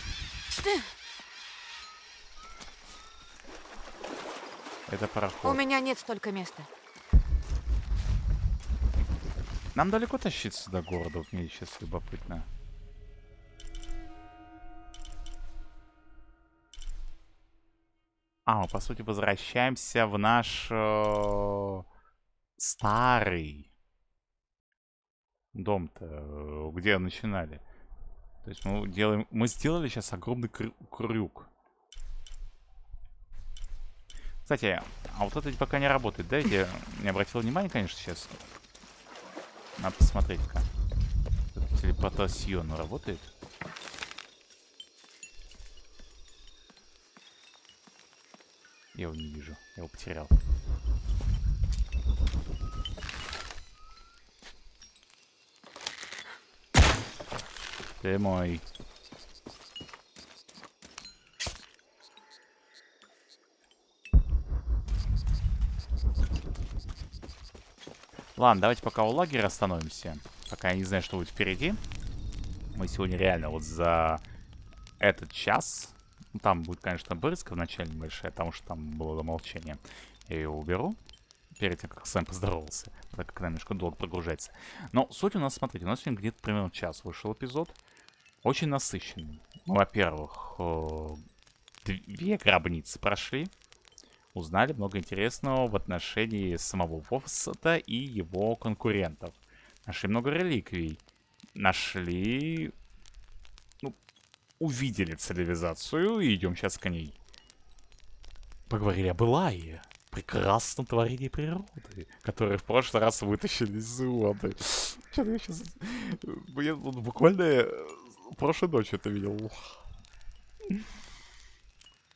Это У пароход. меня нет столько места. Нам далеко тащиться до города, вот мне сейчас любопытно. А, мы, по сути, возвращаемся в наш э, старый дом-то, э, где начинали. То есть мы делаем, мы сделали сейчас огромный крю- крюк. Кстати, а вот это пока не работает, да? Я не обратил внимания, конечно, сейчас. Надо посмотреть-ка. Этот Телепортацион работает? Я его не вижу. Я его потерял. Ты мой. Ладно, давайте пока у лагеря остановимся. Пока я не знаю, что будет впереди. Мы сегодня реально вот за этот час... ну, Там будет, конечно, брызга вначале небольшая, потому что там было молчание. Я ее уберу перед тем, как с вами поздоровался. Так как она немножко долго прогружается. Но суть у нас, смотрите, у нас сегодня где-то примерно час вышел эпизод. Очень насыщенный. Ну, Во-первых, э, две гробницы прошли. Узнали много интересного в отношении самого Вовсета и его конкурентов. Нашли много реликвий. Нашли... Ну, увидели цивилизацию и идем сейчас к ней. Поговорили об Илае. Прекрасном творении природы, которое в прошлый раз вытащили из воды. Что-то я сейчас... Я вот буквально э, прошлой ночью это видел.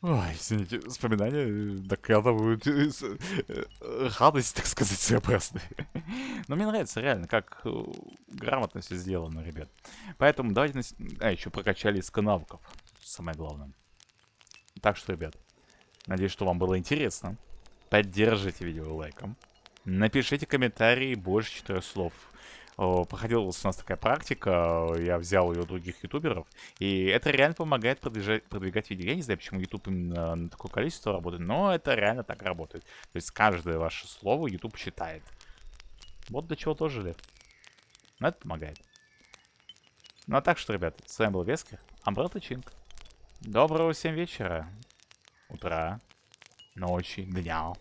Ой, извините, вспоминания э, докладывают э, э, э, радость, так сказать, своеобразная. Но мне нравится реально, как грамотно все сделано, ребят. Поэтому давайте... нас- А, еще прокачали из навыков. Самое главное. Так что, ребят, надеюсь, что вам было интересно. Поддержите видео лайком. Напишите комментарии больше четырех слов. Проходила у нас такая практика, я взял ее у других ютуберов, и это реально помогает продвижать, продвигать видео. Я не знаю, почему YouTube именно на такое количество работает, но это реально так работает. То есть каждое ваше слово YouTube считает. Вот до чего тоже лет. Но это помогает. Ну а так что, ребят, с вами был Вескер, Амбрелла Чинг. Доброго всем вечера, утра, ночи, дня.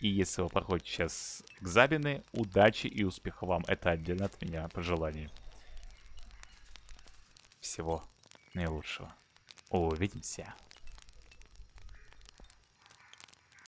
И если вы проходите сейчас экзамены, удачи и успеха вам. Это отдельно от меня пожелание. Всего наилучшего. Увидимся.